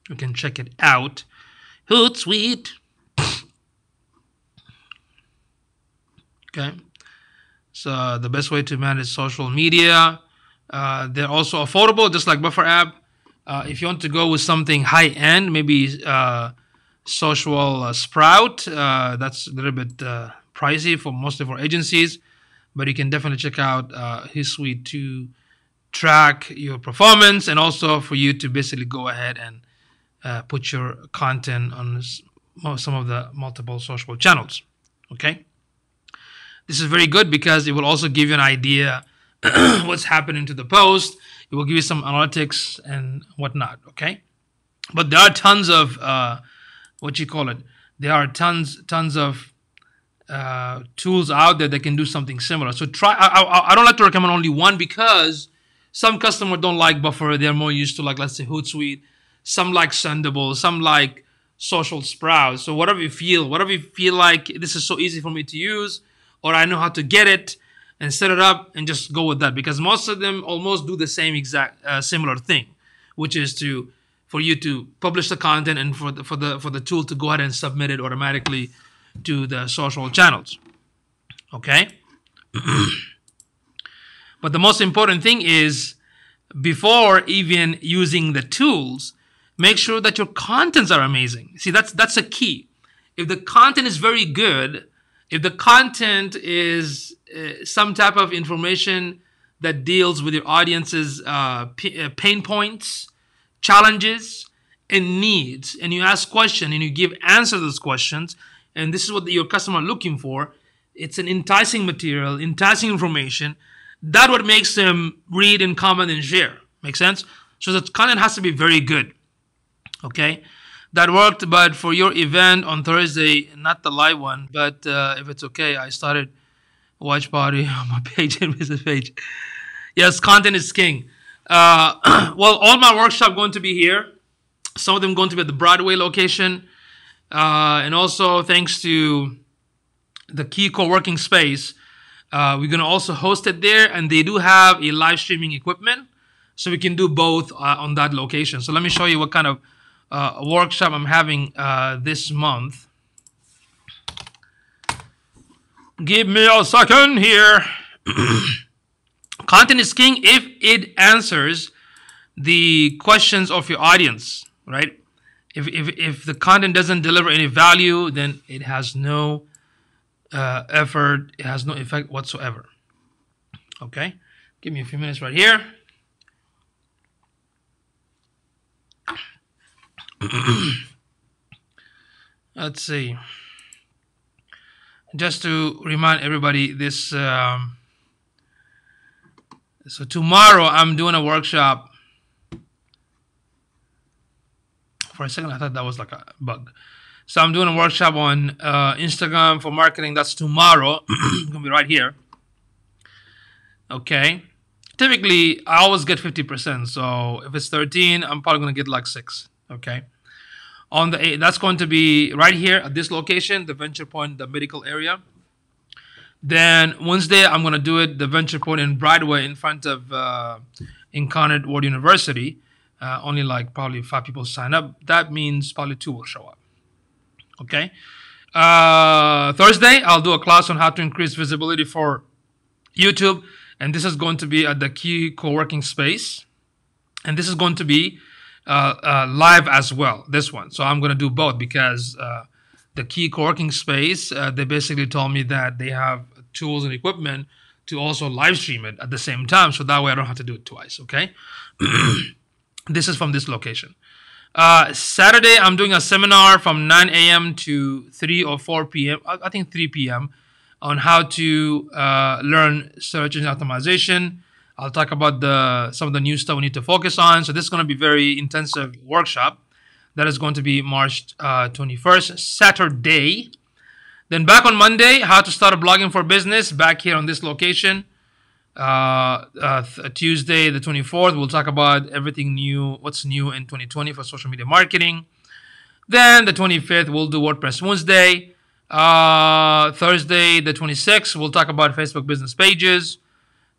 You can check it out. Hootsuite. Okay. So the best way to manage social media. Uh, they're also affordable, just like Buffer app. Uh, if you want to go with something high end, maybe uh, Social uh, Sprout, uh, that's a little bit uh, pricey for most of our agencies, but you can definitely check out Hootsuite to track your performance and also for you to basically go ahead and put your content on some of the multiple social channels. Okay. This is very good because it will also give you an idea (clears throat) what's happening to the post. It will give you some analytics and whatnot. Okay, but there are tons of uh, what you call it. There are tons tons of uh, tools out there that can do something similar. So try. I, I, I don't like to recommend only one because some customers don't like Buffer. They're more used to like let's say Hootsuite. Some like Sendible. Some like Social Sprout. So whatever you feel, whatever you feel like, this is so easy for me to use or I know how to get it and set it up and just go with that because most of them almost do the same exact uh, similar thing, which is to for you to publish the content and for the, for the for the tool to go ahead and submit it automatically to the social channels. Okay. (clears throat) But the most important thing is before even using the tools, make sure that your contents are amazing. See, that's that's a key. If the content is very good, if the content is uh, some type of information that deals with your audience's uh, uh, pain points, challenges, and needs, and you ask questions and you give answer to those questions, and this is what your customer looking for. It's an enticing material, enticing information. That what makes them read and comment and share. Make sense? So the content has to be very good. Okay, that worked. But for your event on Thursday, not the live one, but uh, if it's okay, I started watch party (laughs) on my page and business page. Yes, content is king. Uh, (clears throat) well, all my workshop going to be here. Some of them going to be at the Broadway location, uh, and also thanks to the Key Co-working Space, uh, we're going to also host it there, and they do have a live streaming equipment, so we can do both uh, on that location. So let me show you what kind of uh, workshop I'm having uh, this month. Give me a second here. (clears throat) Content is king if it answers the questions of your audience, right? If, if, if the content doesn't deliver any value, then it has no uh, effort, it has no effect whatsoever. Okay, give me a few minutes right here. (clears throat) Let's see. Just to remind everybody, this. Um, so tomorrow I'm doing a workshop. For a second, I thought that was like a bug. So I'm doing a workshop on uh, Instagram for marketing. That's tomorrow. (clears throat) gonna be right here. Okay. Typically, I always get 50%. So if it's 13, I'm probably gonna get like six. Okay. On the that's going to be right here at this location, the Venture Point, the medical area. Then Wednesday, I'm to do it the Venture Point in Broadway in front of uh, Incarnate Word University. Uh, only like probably five people sign up. That means probably two will show up. Okay. Uh, Thursday, I'll do a class on how to increase visibility for YouTube. And this is going to be at the Key Co working space. And this is going to be uh, uh, live as well, this one. So I'm going to do both because uh, the key co-working space, uh, they basically told me that they have tools and equipment to also live stream it at the same time. So that way I don't have to do it twice. Okay. (clears throat) this is from this location. Uh, Saturday, I'm doing a seminar from 9 a.m. to 3 or 4 p.m. I think 3 p.m. on how to uh, learn search engine optimization. I'll talk about the some of the new stuff we need to focus on. So this is going to be very intensive workshop. That is going to be March uh, 21st, Saturday. Then back on Monday, how to start a blogging for business, back here on this location. Uh, uh, Tuesday, the 24th, we'll talk about everything new, what's new in 2020 for social media marketing. Then the 25th, we'll do WordPress Wednesday. Uh, Thursday, the 26th, we'll talk about Facebook business pages.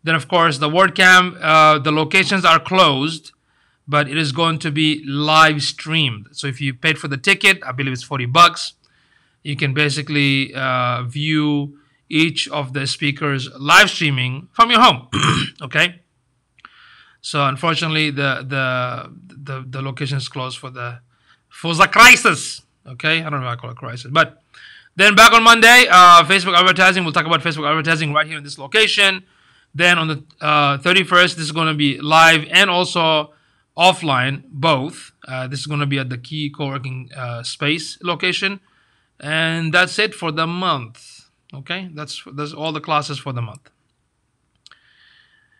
Then, of course, the WordCamp, uh, the locations are closed but it is going to be live streamed. So if you paid for the ticket, I believe it's 40 bucks, you can basically uh, view each of the speakers live streaming from your home. (clears throat) okay. So unfortunately, the the the, the location is closed for the for the crisis. Okay, I don't know if I call it crisis, but then back on Monday, uh, Facebook advertising. We'll talk about Facebook advertising right here in this location. Then on the uh, 31st, this is going to be live and also offline, both. Uh, this is going to be at the Key Co-working uh, Space location, and that's it for the month. Okay, that's that's all the classes for the month.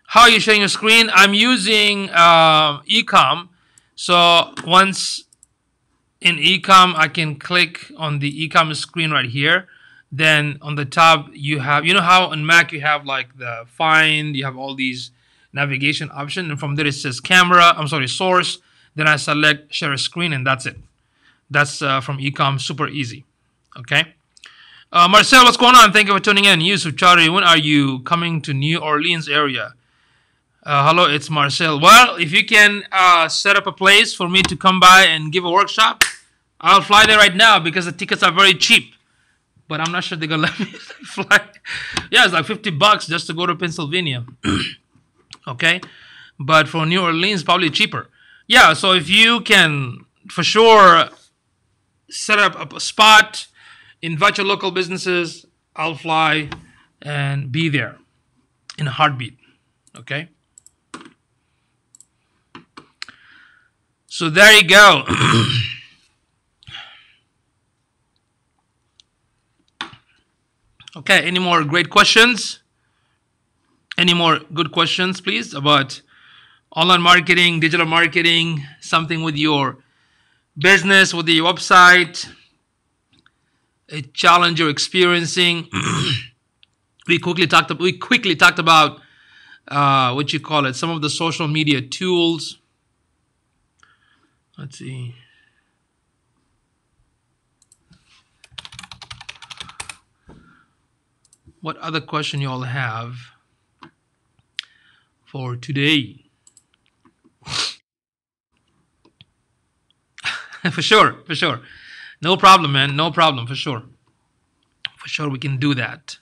How are you sharing your screen? I'm using uh, Ecamm. So once in Ecamm, I can click on the Ecamm screen right here. Then on the top, you have, you know how on Mac you have like the find, you have all these navigation option and from there it says camera I'm sorry source then I select share a screen and that's it that's uh, from Ecamm super easy okay uh, Marcel what's going on? Thank you for tuning in. Yusuf Chowdhury when are you coming to New Orleans area? Uh, hello it's Marcel. Well if you can uh, set up a place for me to come by and give a workshop I'll fly there right now because the tickets are very cheap. But I'm not sure they're gonna (laughs) let me fly. Yeah it's like 50 bucks just to go to Pennsylvania. (clears throat) Okay, but for New Orleans, probably cheaper. Yeah, so if you can for sure set up a spot, invite your local businesses, I'll fly and be there in a heartbeat. Okay. So there you go. (coughs) okay, any more great questions? Any more good questions, please, about online marketing, digital marketing, something with your business, with your website, a challenge you're experiencing. (clears throat) we quickly talked. We quickly talked about uh, what you call it, some of the social media tools. Let's see. What other question you all have for today? (laughs) for sure, for sure. No problem, man. No problem, for sure. For sure, we can do that.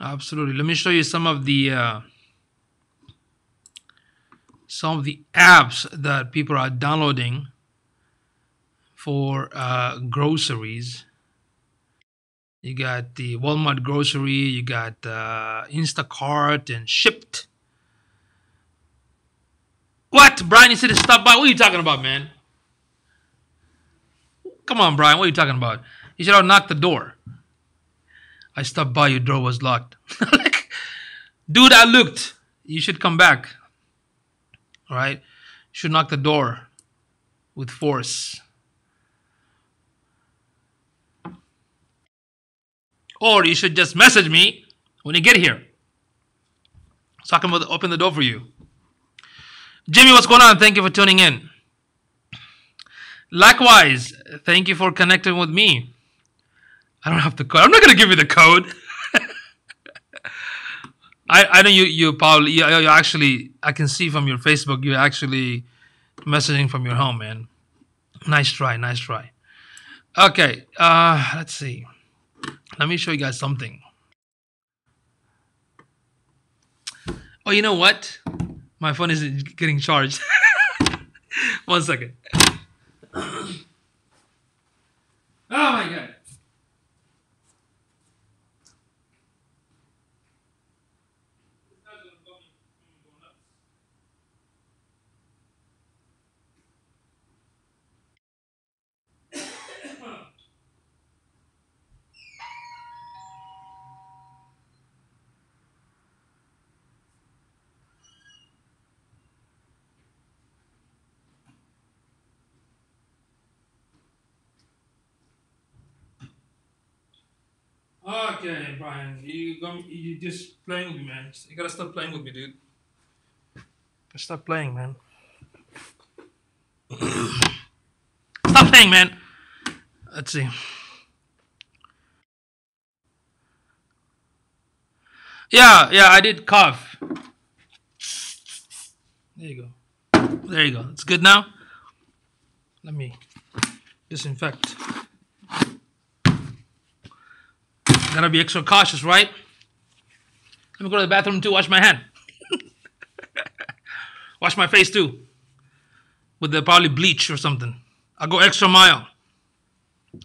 Absolutely. Let me show you some of the uh, some of the apps that people are downloading for uh, groceries. You got the Walmart grocery, you got uh, Instacart and Shipt. What? Brian, you said to stop by. What are you talking about, man? Come on, Brian. What are you talking about? You should have oh, knocked the door. I stopped by, your door was locked. (laughs) Dude, I looked. You should come back. All right? You should knock the door with force. Or you should just message me when you get here. So I can open the door for you. Jimmy, what's going on? Thank you for tuning in. Likewise, thank you for connecting with me. I don't have the code. I'm not going to give you the code. (laughs) I, I know you, you probably, you, you actually, I can see from your Facebook, you're actually messaging from your home, man. Nice try, nice try. Okay, uh, let's see. Let me show you guys something. Oh, you know what? My phone is getting charged. (laughs) One second. (coughs) oh my god. Okay, Brian, you go, you just playing with me, man. You gotta stop playing with me, dude. Stop playing, man. stop playing, man. Let's see. Yeah, yeah, I did cough. There you go. There you go. It's good now. Let me disinfect. Gotta be extra cautious, right? Let me go to the bathroom too, wash my hand. (laughs) wash my face too. With the probably bleach or something. I'll go extra mile. (laughs)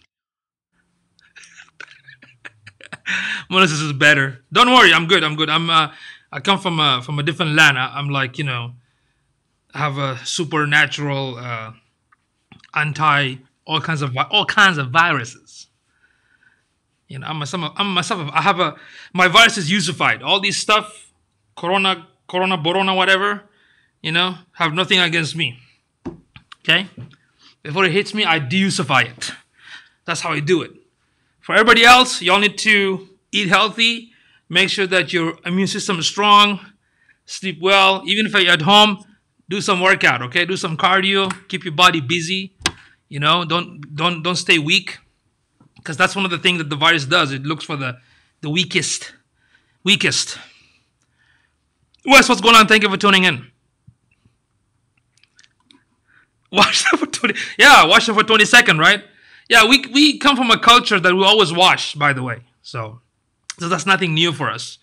Melissa is better. Don't worry, I'm good. I'm good. I'm. Uh, I come from a from a different land. I, am like you know, have a supernatural uh, anti all kinds of all kinds of viruses. You know, I'm myself. I'm myself. I have a my virus is usified. All these stuff, corona, corona, borona, whatever. You know, have nothing against me. Okay, before it hits me, I deusify it. That's how I do it. For everybody else, y'all need to eat healthy. Make sure that your immune system is strong. Sleep well. Even if you're at home, do some workout. Okay, do some cardio. Keep your body busy. You know, don't don't don't stay weak because that's one of the things that the virus does. It looks for the the weakest, weakest. Wes, what's going on? Thank you for tuning in. Watch that for 20. Yeah, watch it for 20 seconds, right? Yeah, we we come from a culture that we always wash, by the way. So, so that's nothing new for us,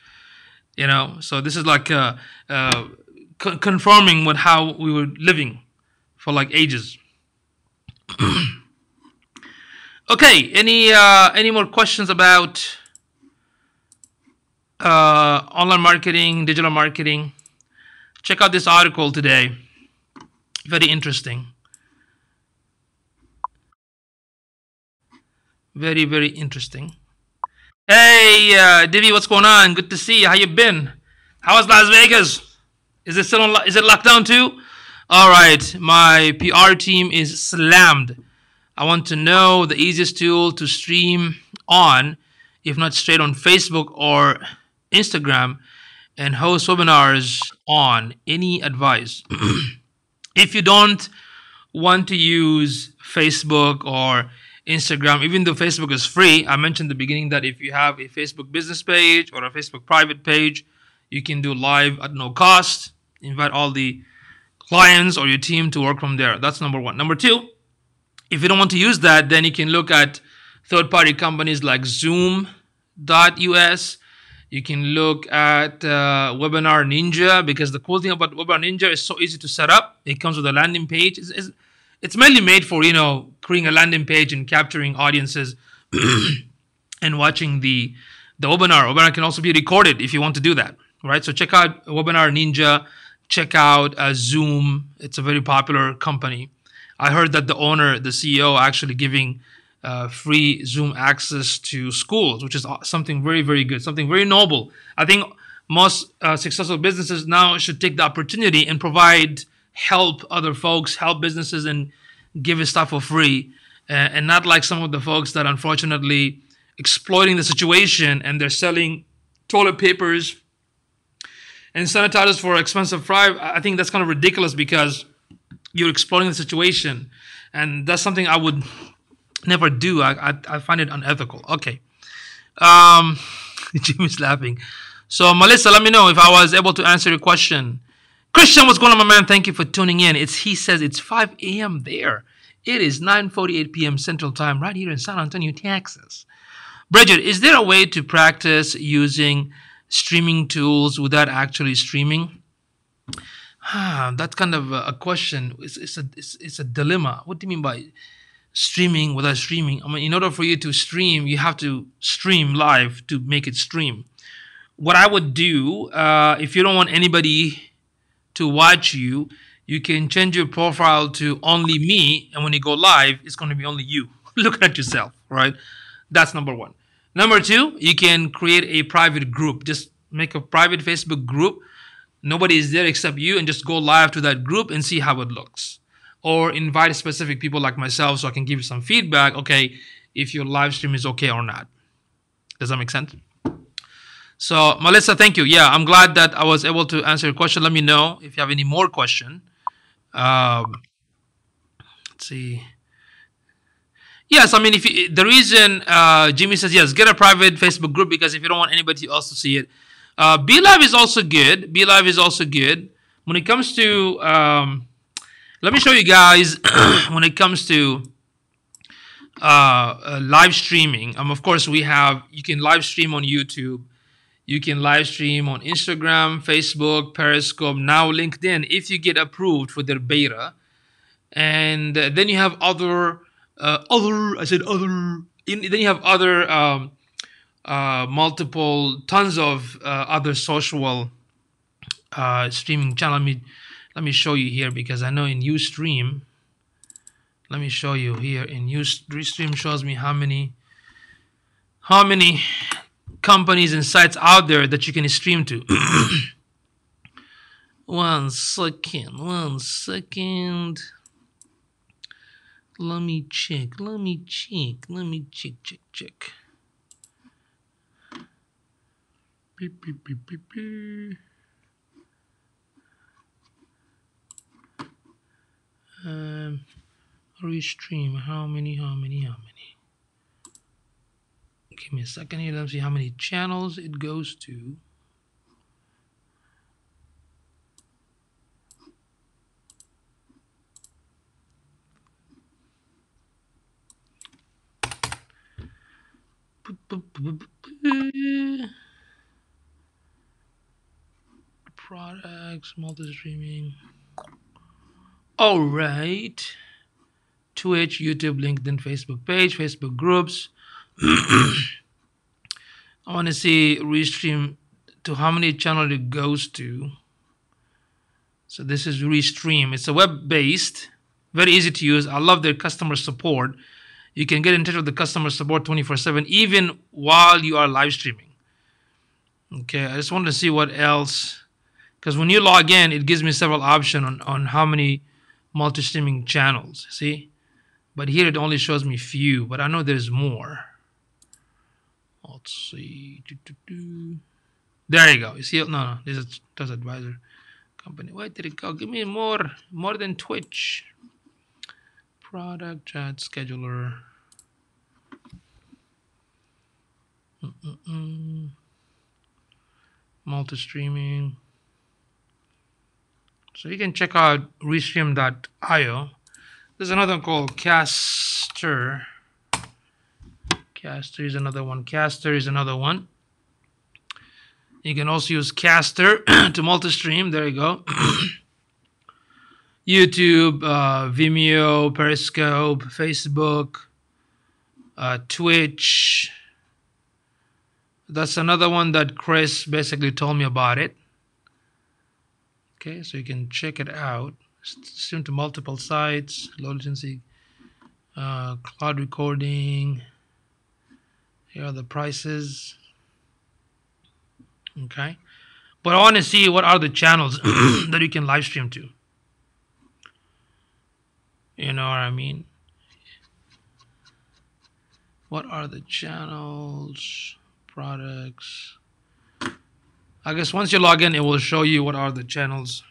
you know. So this is like uh, uh, con- conforming with how we were living for like ages. (clears throat) okay, any uh, any more questions about uh, online marketing, digital marketing? Check out this article today. Very interesting. Very very interesting. Hey, uh, Divi, what's going on? Good to see you. How you been? How was Las Vegas? Is it still on, is it locked down too? All right, my PR team is slammed. I want to know the easiest tool to stream on, if not straight on Facebook or Instagram, and host webinars on. Any advice? (clears throat) if you don't want to use Facebook or Instagram, even though Facebook is free, I mentioned the beginning that if you have a Facebook business page or a Facebook private page, you can do live at no cost. Invite all the clients or your team to work from there. That's number one. Number two, if you don't want to use that, then you can look at third party companies like Zoom.us. You can look at uh, Webinar Ninja because the cool thing about Webinar Ninja is so easy to set up. It comes with a landing page. It's, it's, it's mainly made for you know creating a landing page and capturing audiences (coughs) and watching the the webinar. Webinar can also be recorded if you want to do that. Right. So check out Webinar Ninja. Check out uh, Zoom. It's a very popular company. I heard that the owner, the CEO, actually giving uh, free Zoom access to schools, which is uh, something very, very good, something very noble. I think most uh, successful businesses now should take the opportunity and provide help other folks, help businesses, and give it stuff for free, uh, and not like some of the folks that unfortunately exploiting the situation and they're selling toilet papers and sanitizers for expensive fry. I think that's kind of ridiculous because you're exploring the situation, and that's something I would never do. I I, I find it unethical. Okay, um, (laughs) Jimmy's laughing. So Melissa, let me know if I was able to answer your question. Christian, what's going on, my man? Thank you for tuning in. It's he says it's 5 a.m. there. It is 9:48 p.m. Central Time right here in San Antonio, Texas. Bridget, is there a way to practice using streaming tools without actually streaming? Ah, that's kind of a, question. It's, it's a it's, it's a dilemma. What do you mean by streaming without streaming? I mean, in order for you to stream, you have to stream live to make it stream. What I would do uh, if you don't want anybody to watch you, you can change your profile to only me, and when you go live, it's going to be only you. (laughs) Look at yourself, right? That's number one. Number two, you can create a private group. Just make a private Facebook group. Nobody is there except you, and just go live to that group and see how it looks. Or invite specific people like myself so I can give you some feedback. Okay, if your live stream is okay or not. Does that make sense? So, Melissa, thank you. Yeah, I'm glad that I was able to answer your question. Let me know if you have any more question. Um, let's see. Yes, I mean, if you, the reason uh, Jimmy says yes, get a private Facebook group because if you don't want anybody else to see it, uh, Be Live is also good. Be Live is also good. When it comes to, um, let me show you guys. (coughs) when it comes to uh, uh, live streaming, um, of course, we have you can live stream on YouTube. You can live stream on Instagram, Facebook, Periscope, now LinkedIn if you get approved for their beta. And uh, then you have other, uh, other, I said other, in, then you have other um, uh, multiple, tons of uh, other social uh, streaming channel. Let me, let me show you here because I know in Ustream, let me show you here in Ustream shows me how many, how many companies and sites out there that you can stream to. (coughs) one second, one second. Let me check, let me check, let me check, check, check. Beep, beep, beep, beep, beep. Um, restream, how many, how many, how many? Give me a second here. Let's see how many channels it goes to. Products, multi-streaming. All right. Twitch, YouTube, LinkedIn, Facebook page, Facebook groups. (clears throat) I want to see restream to how many channel it goes to. So this is Restream. It's a web-based, very easy to use. I love their customer support. You can get in touch with the customer support 24/7 even while you are live streaming. Okay, I just wanted to see what else because when you log in, it gives me several options on, on how many multi-streaming channels. See? But here it only shows me few, but I know there's more. Let's see. There you go. You see? No, no. This is Trust Advisor company. Where did it go? Give me more, more than Twitch. Product chat scheduler. Mm-mm-mm. Multi-streaming. So you can check out restream.io. There's another one called Castr. Castr is another one. Castr is another one. You can also use Castr (clears throat) to multi-stream. There you go. (clears throat) YouTube, uh, Vimeo, Periscope, Facebook, uh, Twitch. That's another one that Chris basically told me about it. Okay, so you can check it out. Stream to multiple sites, low latency, uh, cloud recording. Here are the prices. Okay, but I want to see what are the channels (clears throat) that you can live stream to. You know what I mean? What are the channels, products? I guess once you log in, it will show you what are the channels.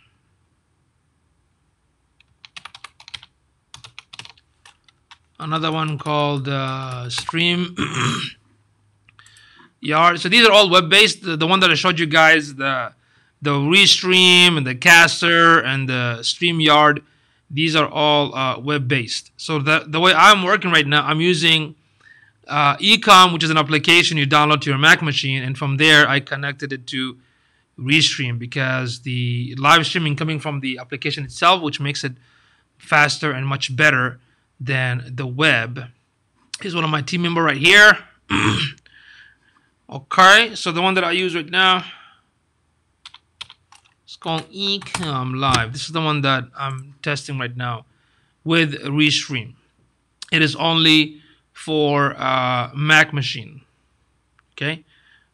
Another one called uh, Stream (coughs) Yard. So these are all web-based. The, the one that I showed you guys, the the Restream and the Castr and the StreamYard, these are all uh, web-based. So the, the way I'm working right now, I'm using uh, Ecamm, which is an application you download to your Mac machine, and from there I connected it to Restream because the live streaming coming from the application itself, which makes it faster and much better than the web. Here's one of my team member right here. (clears throat) okay, so the one that I use right now is called Ecamm Live. This is the one that I'm testing right now with Restream. It is only for uh, Mac machine. Okay,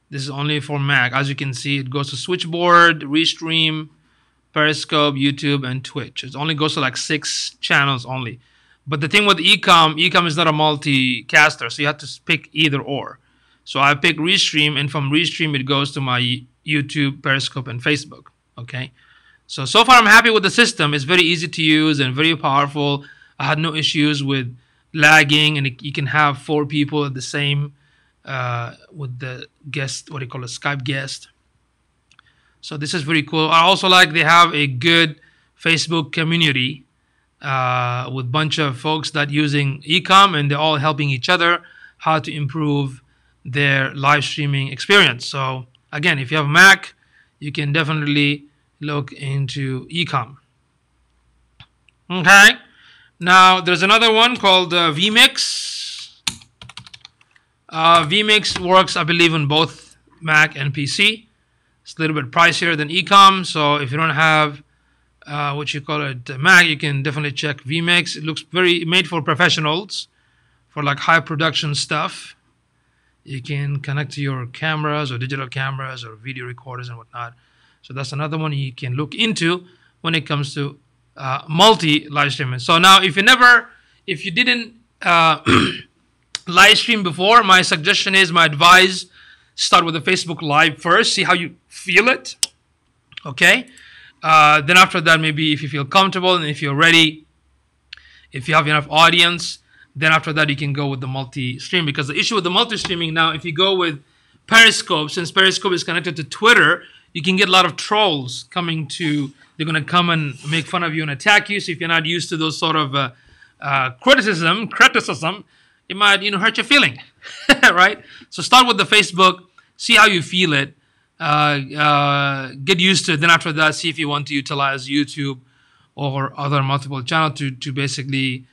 this is only for Mac. As you can see, it goes to Switchboard, Restream, Periscope, YouTube, and Twitch. It only goes to like six channels only. But the thing with Ecamm, Ecamm is not a multicaster, so you have to pick either or. So I pick Restream, and from Restream it goes to my YouTube, Periscope, and Facebook. Okay. So so far I'm happy with the system. It's very easy to use and very powerful. I had no issues with lagging, and it, you can have four people at the same uh, with the guest, what do you call a Skype guest. So this is very cool. I also like they have a good Facebook community uh, with bunch of folks that using Ecamm and they're all helping each other how to improve their live streaming experience. So again, if you have a Mac, you can definitely look into Ecamm. Okay. Now there's another one called uh, vMix. Uh, vMix works, I believe, on both Mac and PC. It's a little bit pricier than Ecamm, so if you don't have uh, what you call it Mac, you can definitely check vMix. It looks very made for professionals, for like high production stuff. You can connect to your cameras or digital cameras or video recorders and whatnot. So that's another one you can look into when it comes to uh, multi live streaming. So now, if you never, if you didn't uh, (clears throat) live stream before, my suggestion is, my advice, start with a Facebook Live first, see how you feel it. Okay. Uh, then after that, maybe if you feel comfortable and if you're ready, if you have enough audience, then after that you can go with the multi-stream. Because the issue with the multi-streaming now, if you go with Periscope, since Periscope is connected to Twitter, you can get a lot of trolls coming to. They're gonna come and make fun of you and attack you. So if you're not used to those sort of uh, uh, criticism, criticism, it might you know hurt your feeling, (laughs) right? So start with the Facebook, see how you feel it, uh, uh, get used to it. Then after that, see if you want to utilize YouTube or other multiple channel to to basically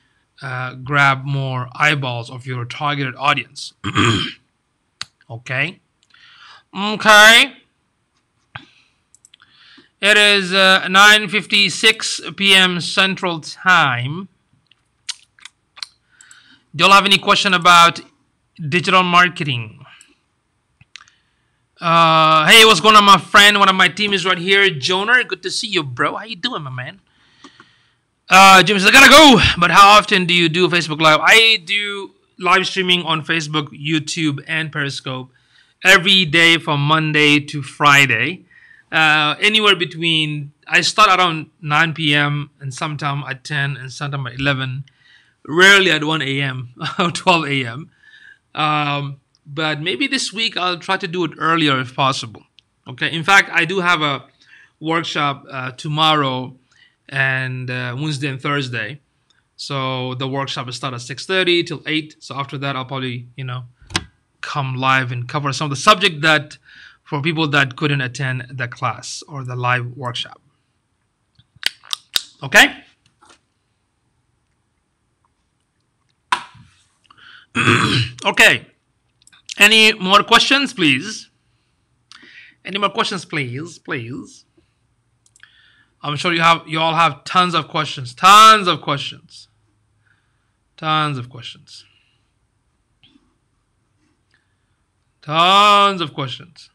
uh, grab more eyeballs of your targeted audience. (clears throat) okay, okay. It is uh, 9:56 p.m. Central Time. Do y'all have any question about digital marketing? Uh, hey, what's going on, my friend? One of my team is right here, Joner. Good to see you, bro. How you doing, my man? Uh, Jim says I gotta go. But how often do you do Facebook Live? I do live streaming on Facebook, YouTube, and Periscope every day from Monday to Friday uh, anywhere between I start around 9 p.m. and sometime at 10 and sometime at 11, rarely at 1 a.m. (laughs) or 12 a.m. Um, but maybe this week I'll try to do it earlier if possible. Okay. In fact, I do have a workshop uh, tomorrow and uh, Wednesday and Thursday. So the workshop will start at 6:30 till 8. So after that, I'll probably you know come live and cover some of the subject that for people that couldn't attend the class or the live workshop. Okay? (clears throat) okay. Any more questions, please? Any more questions, please? Please. I'm sure you have you all have tons of questions. Tons of questions. Tons of questions. Tons of questions.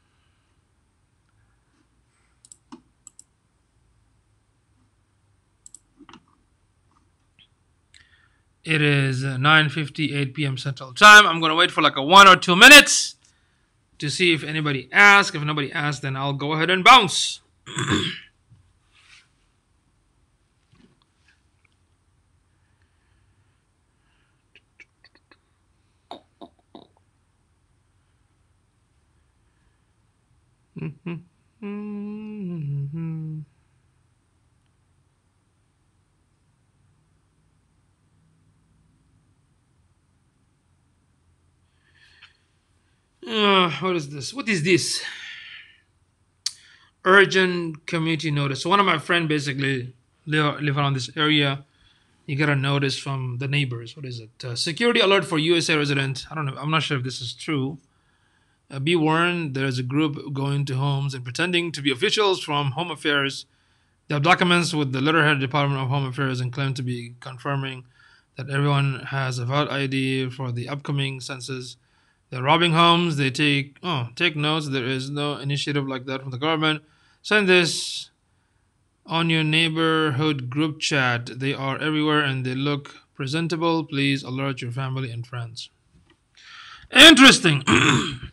It is uh, 9:58 p.m. Central Time. I'm gonna wait for like a one or two minutes to see if anybody asks. If nobody asks, then I'll go ahead and bounce. (clears throat) Hmm, hmm, hmm, Uh, what is this? What is this? Urgent community notice. So one of my friend basically live, live around this area. You got a notice from the neighbors. What is it? Uh, security alert for USA resident. I don't know. I'm not sure if this is true. Uh, be warned, there is a group going to homes and pretending to be officials from Home Affairs. They have documents with the letterhead Department of Home Affairs and claim to be confirming that everyone has a valid ID for the upcoming census. They're robbing homes. They take oh take notes. There is no initiative like that from the government. Send this on your neighborhood group chat. They are everywhere and they look presentable. Please alert your family and friends. Interesting. (clears throat)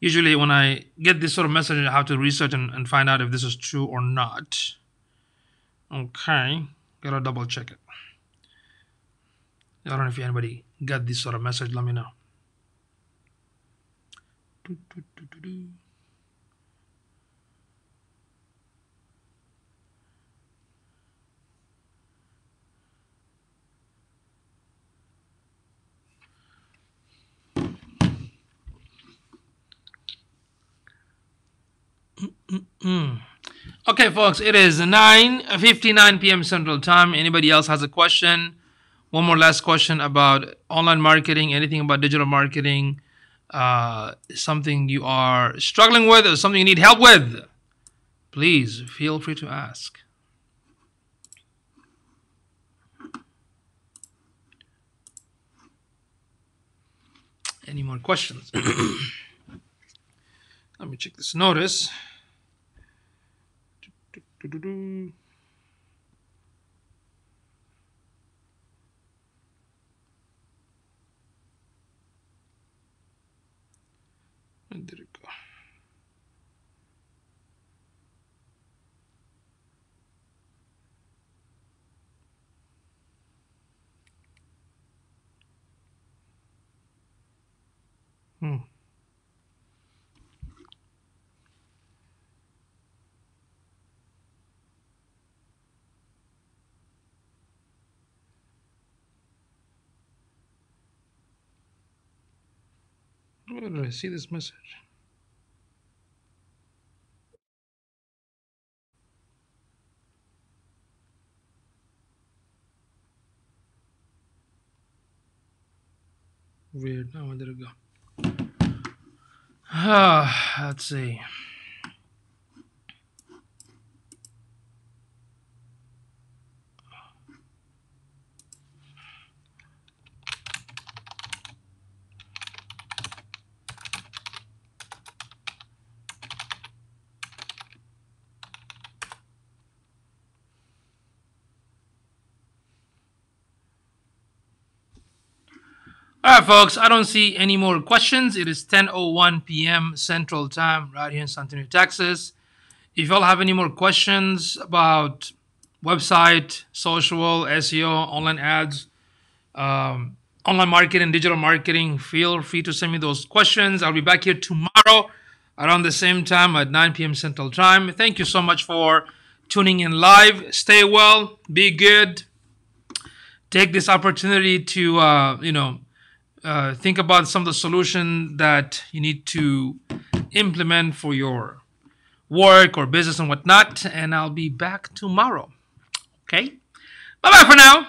Usually, when I get this sort of message, I have to research and, and find out if this is true or not. Okay, gotta double check it. I don't know if anybody got this sort of message. Let me know. Do, do, do, Mm. Okay, folks, it is 9.59 p.m. Central Time. Anybody else has a question? One more last question about online marketing, anything about digital marketing, uh, something you are struggling with or something you need help with, please feel free to ask. Any more questions? (clears throat) Let me check this notice. Where did it go? Hmm. Where did I see this message? Weird. Now did it go? (sighs) Let's see. All right, folks. I don't see any more questions. It is 10:01 p.m. Central Time, right here in San Antonio, Texas. If y'all have any more questions about website, social, SEO, online ads, um, online marketing, digital marketing, feel free to send me those questions. I'll be back here tomorrow around the same time at 9 p.m. Central Time. Thank you so much for tuning in live. Stay well, be good. Take this opportunity to, uh, you know, uh, think about some of the solution that you need to implement for your work or business and whatnot. And I'll be back tomorrow. Okay. Bye bye for now.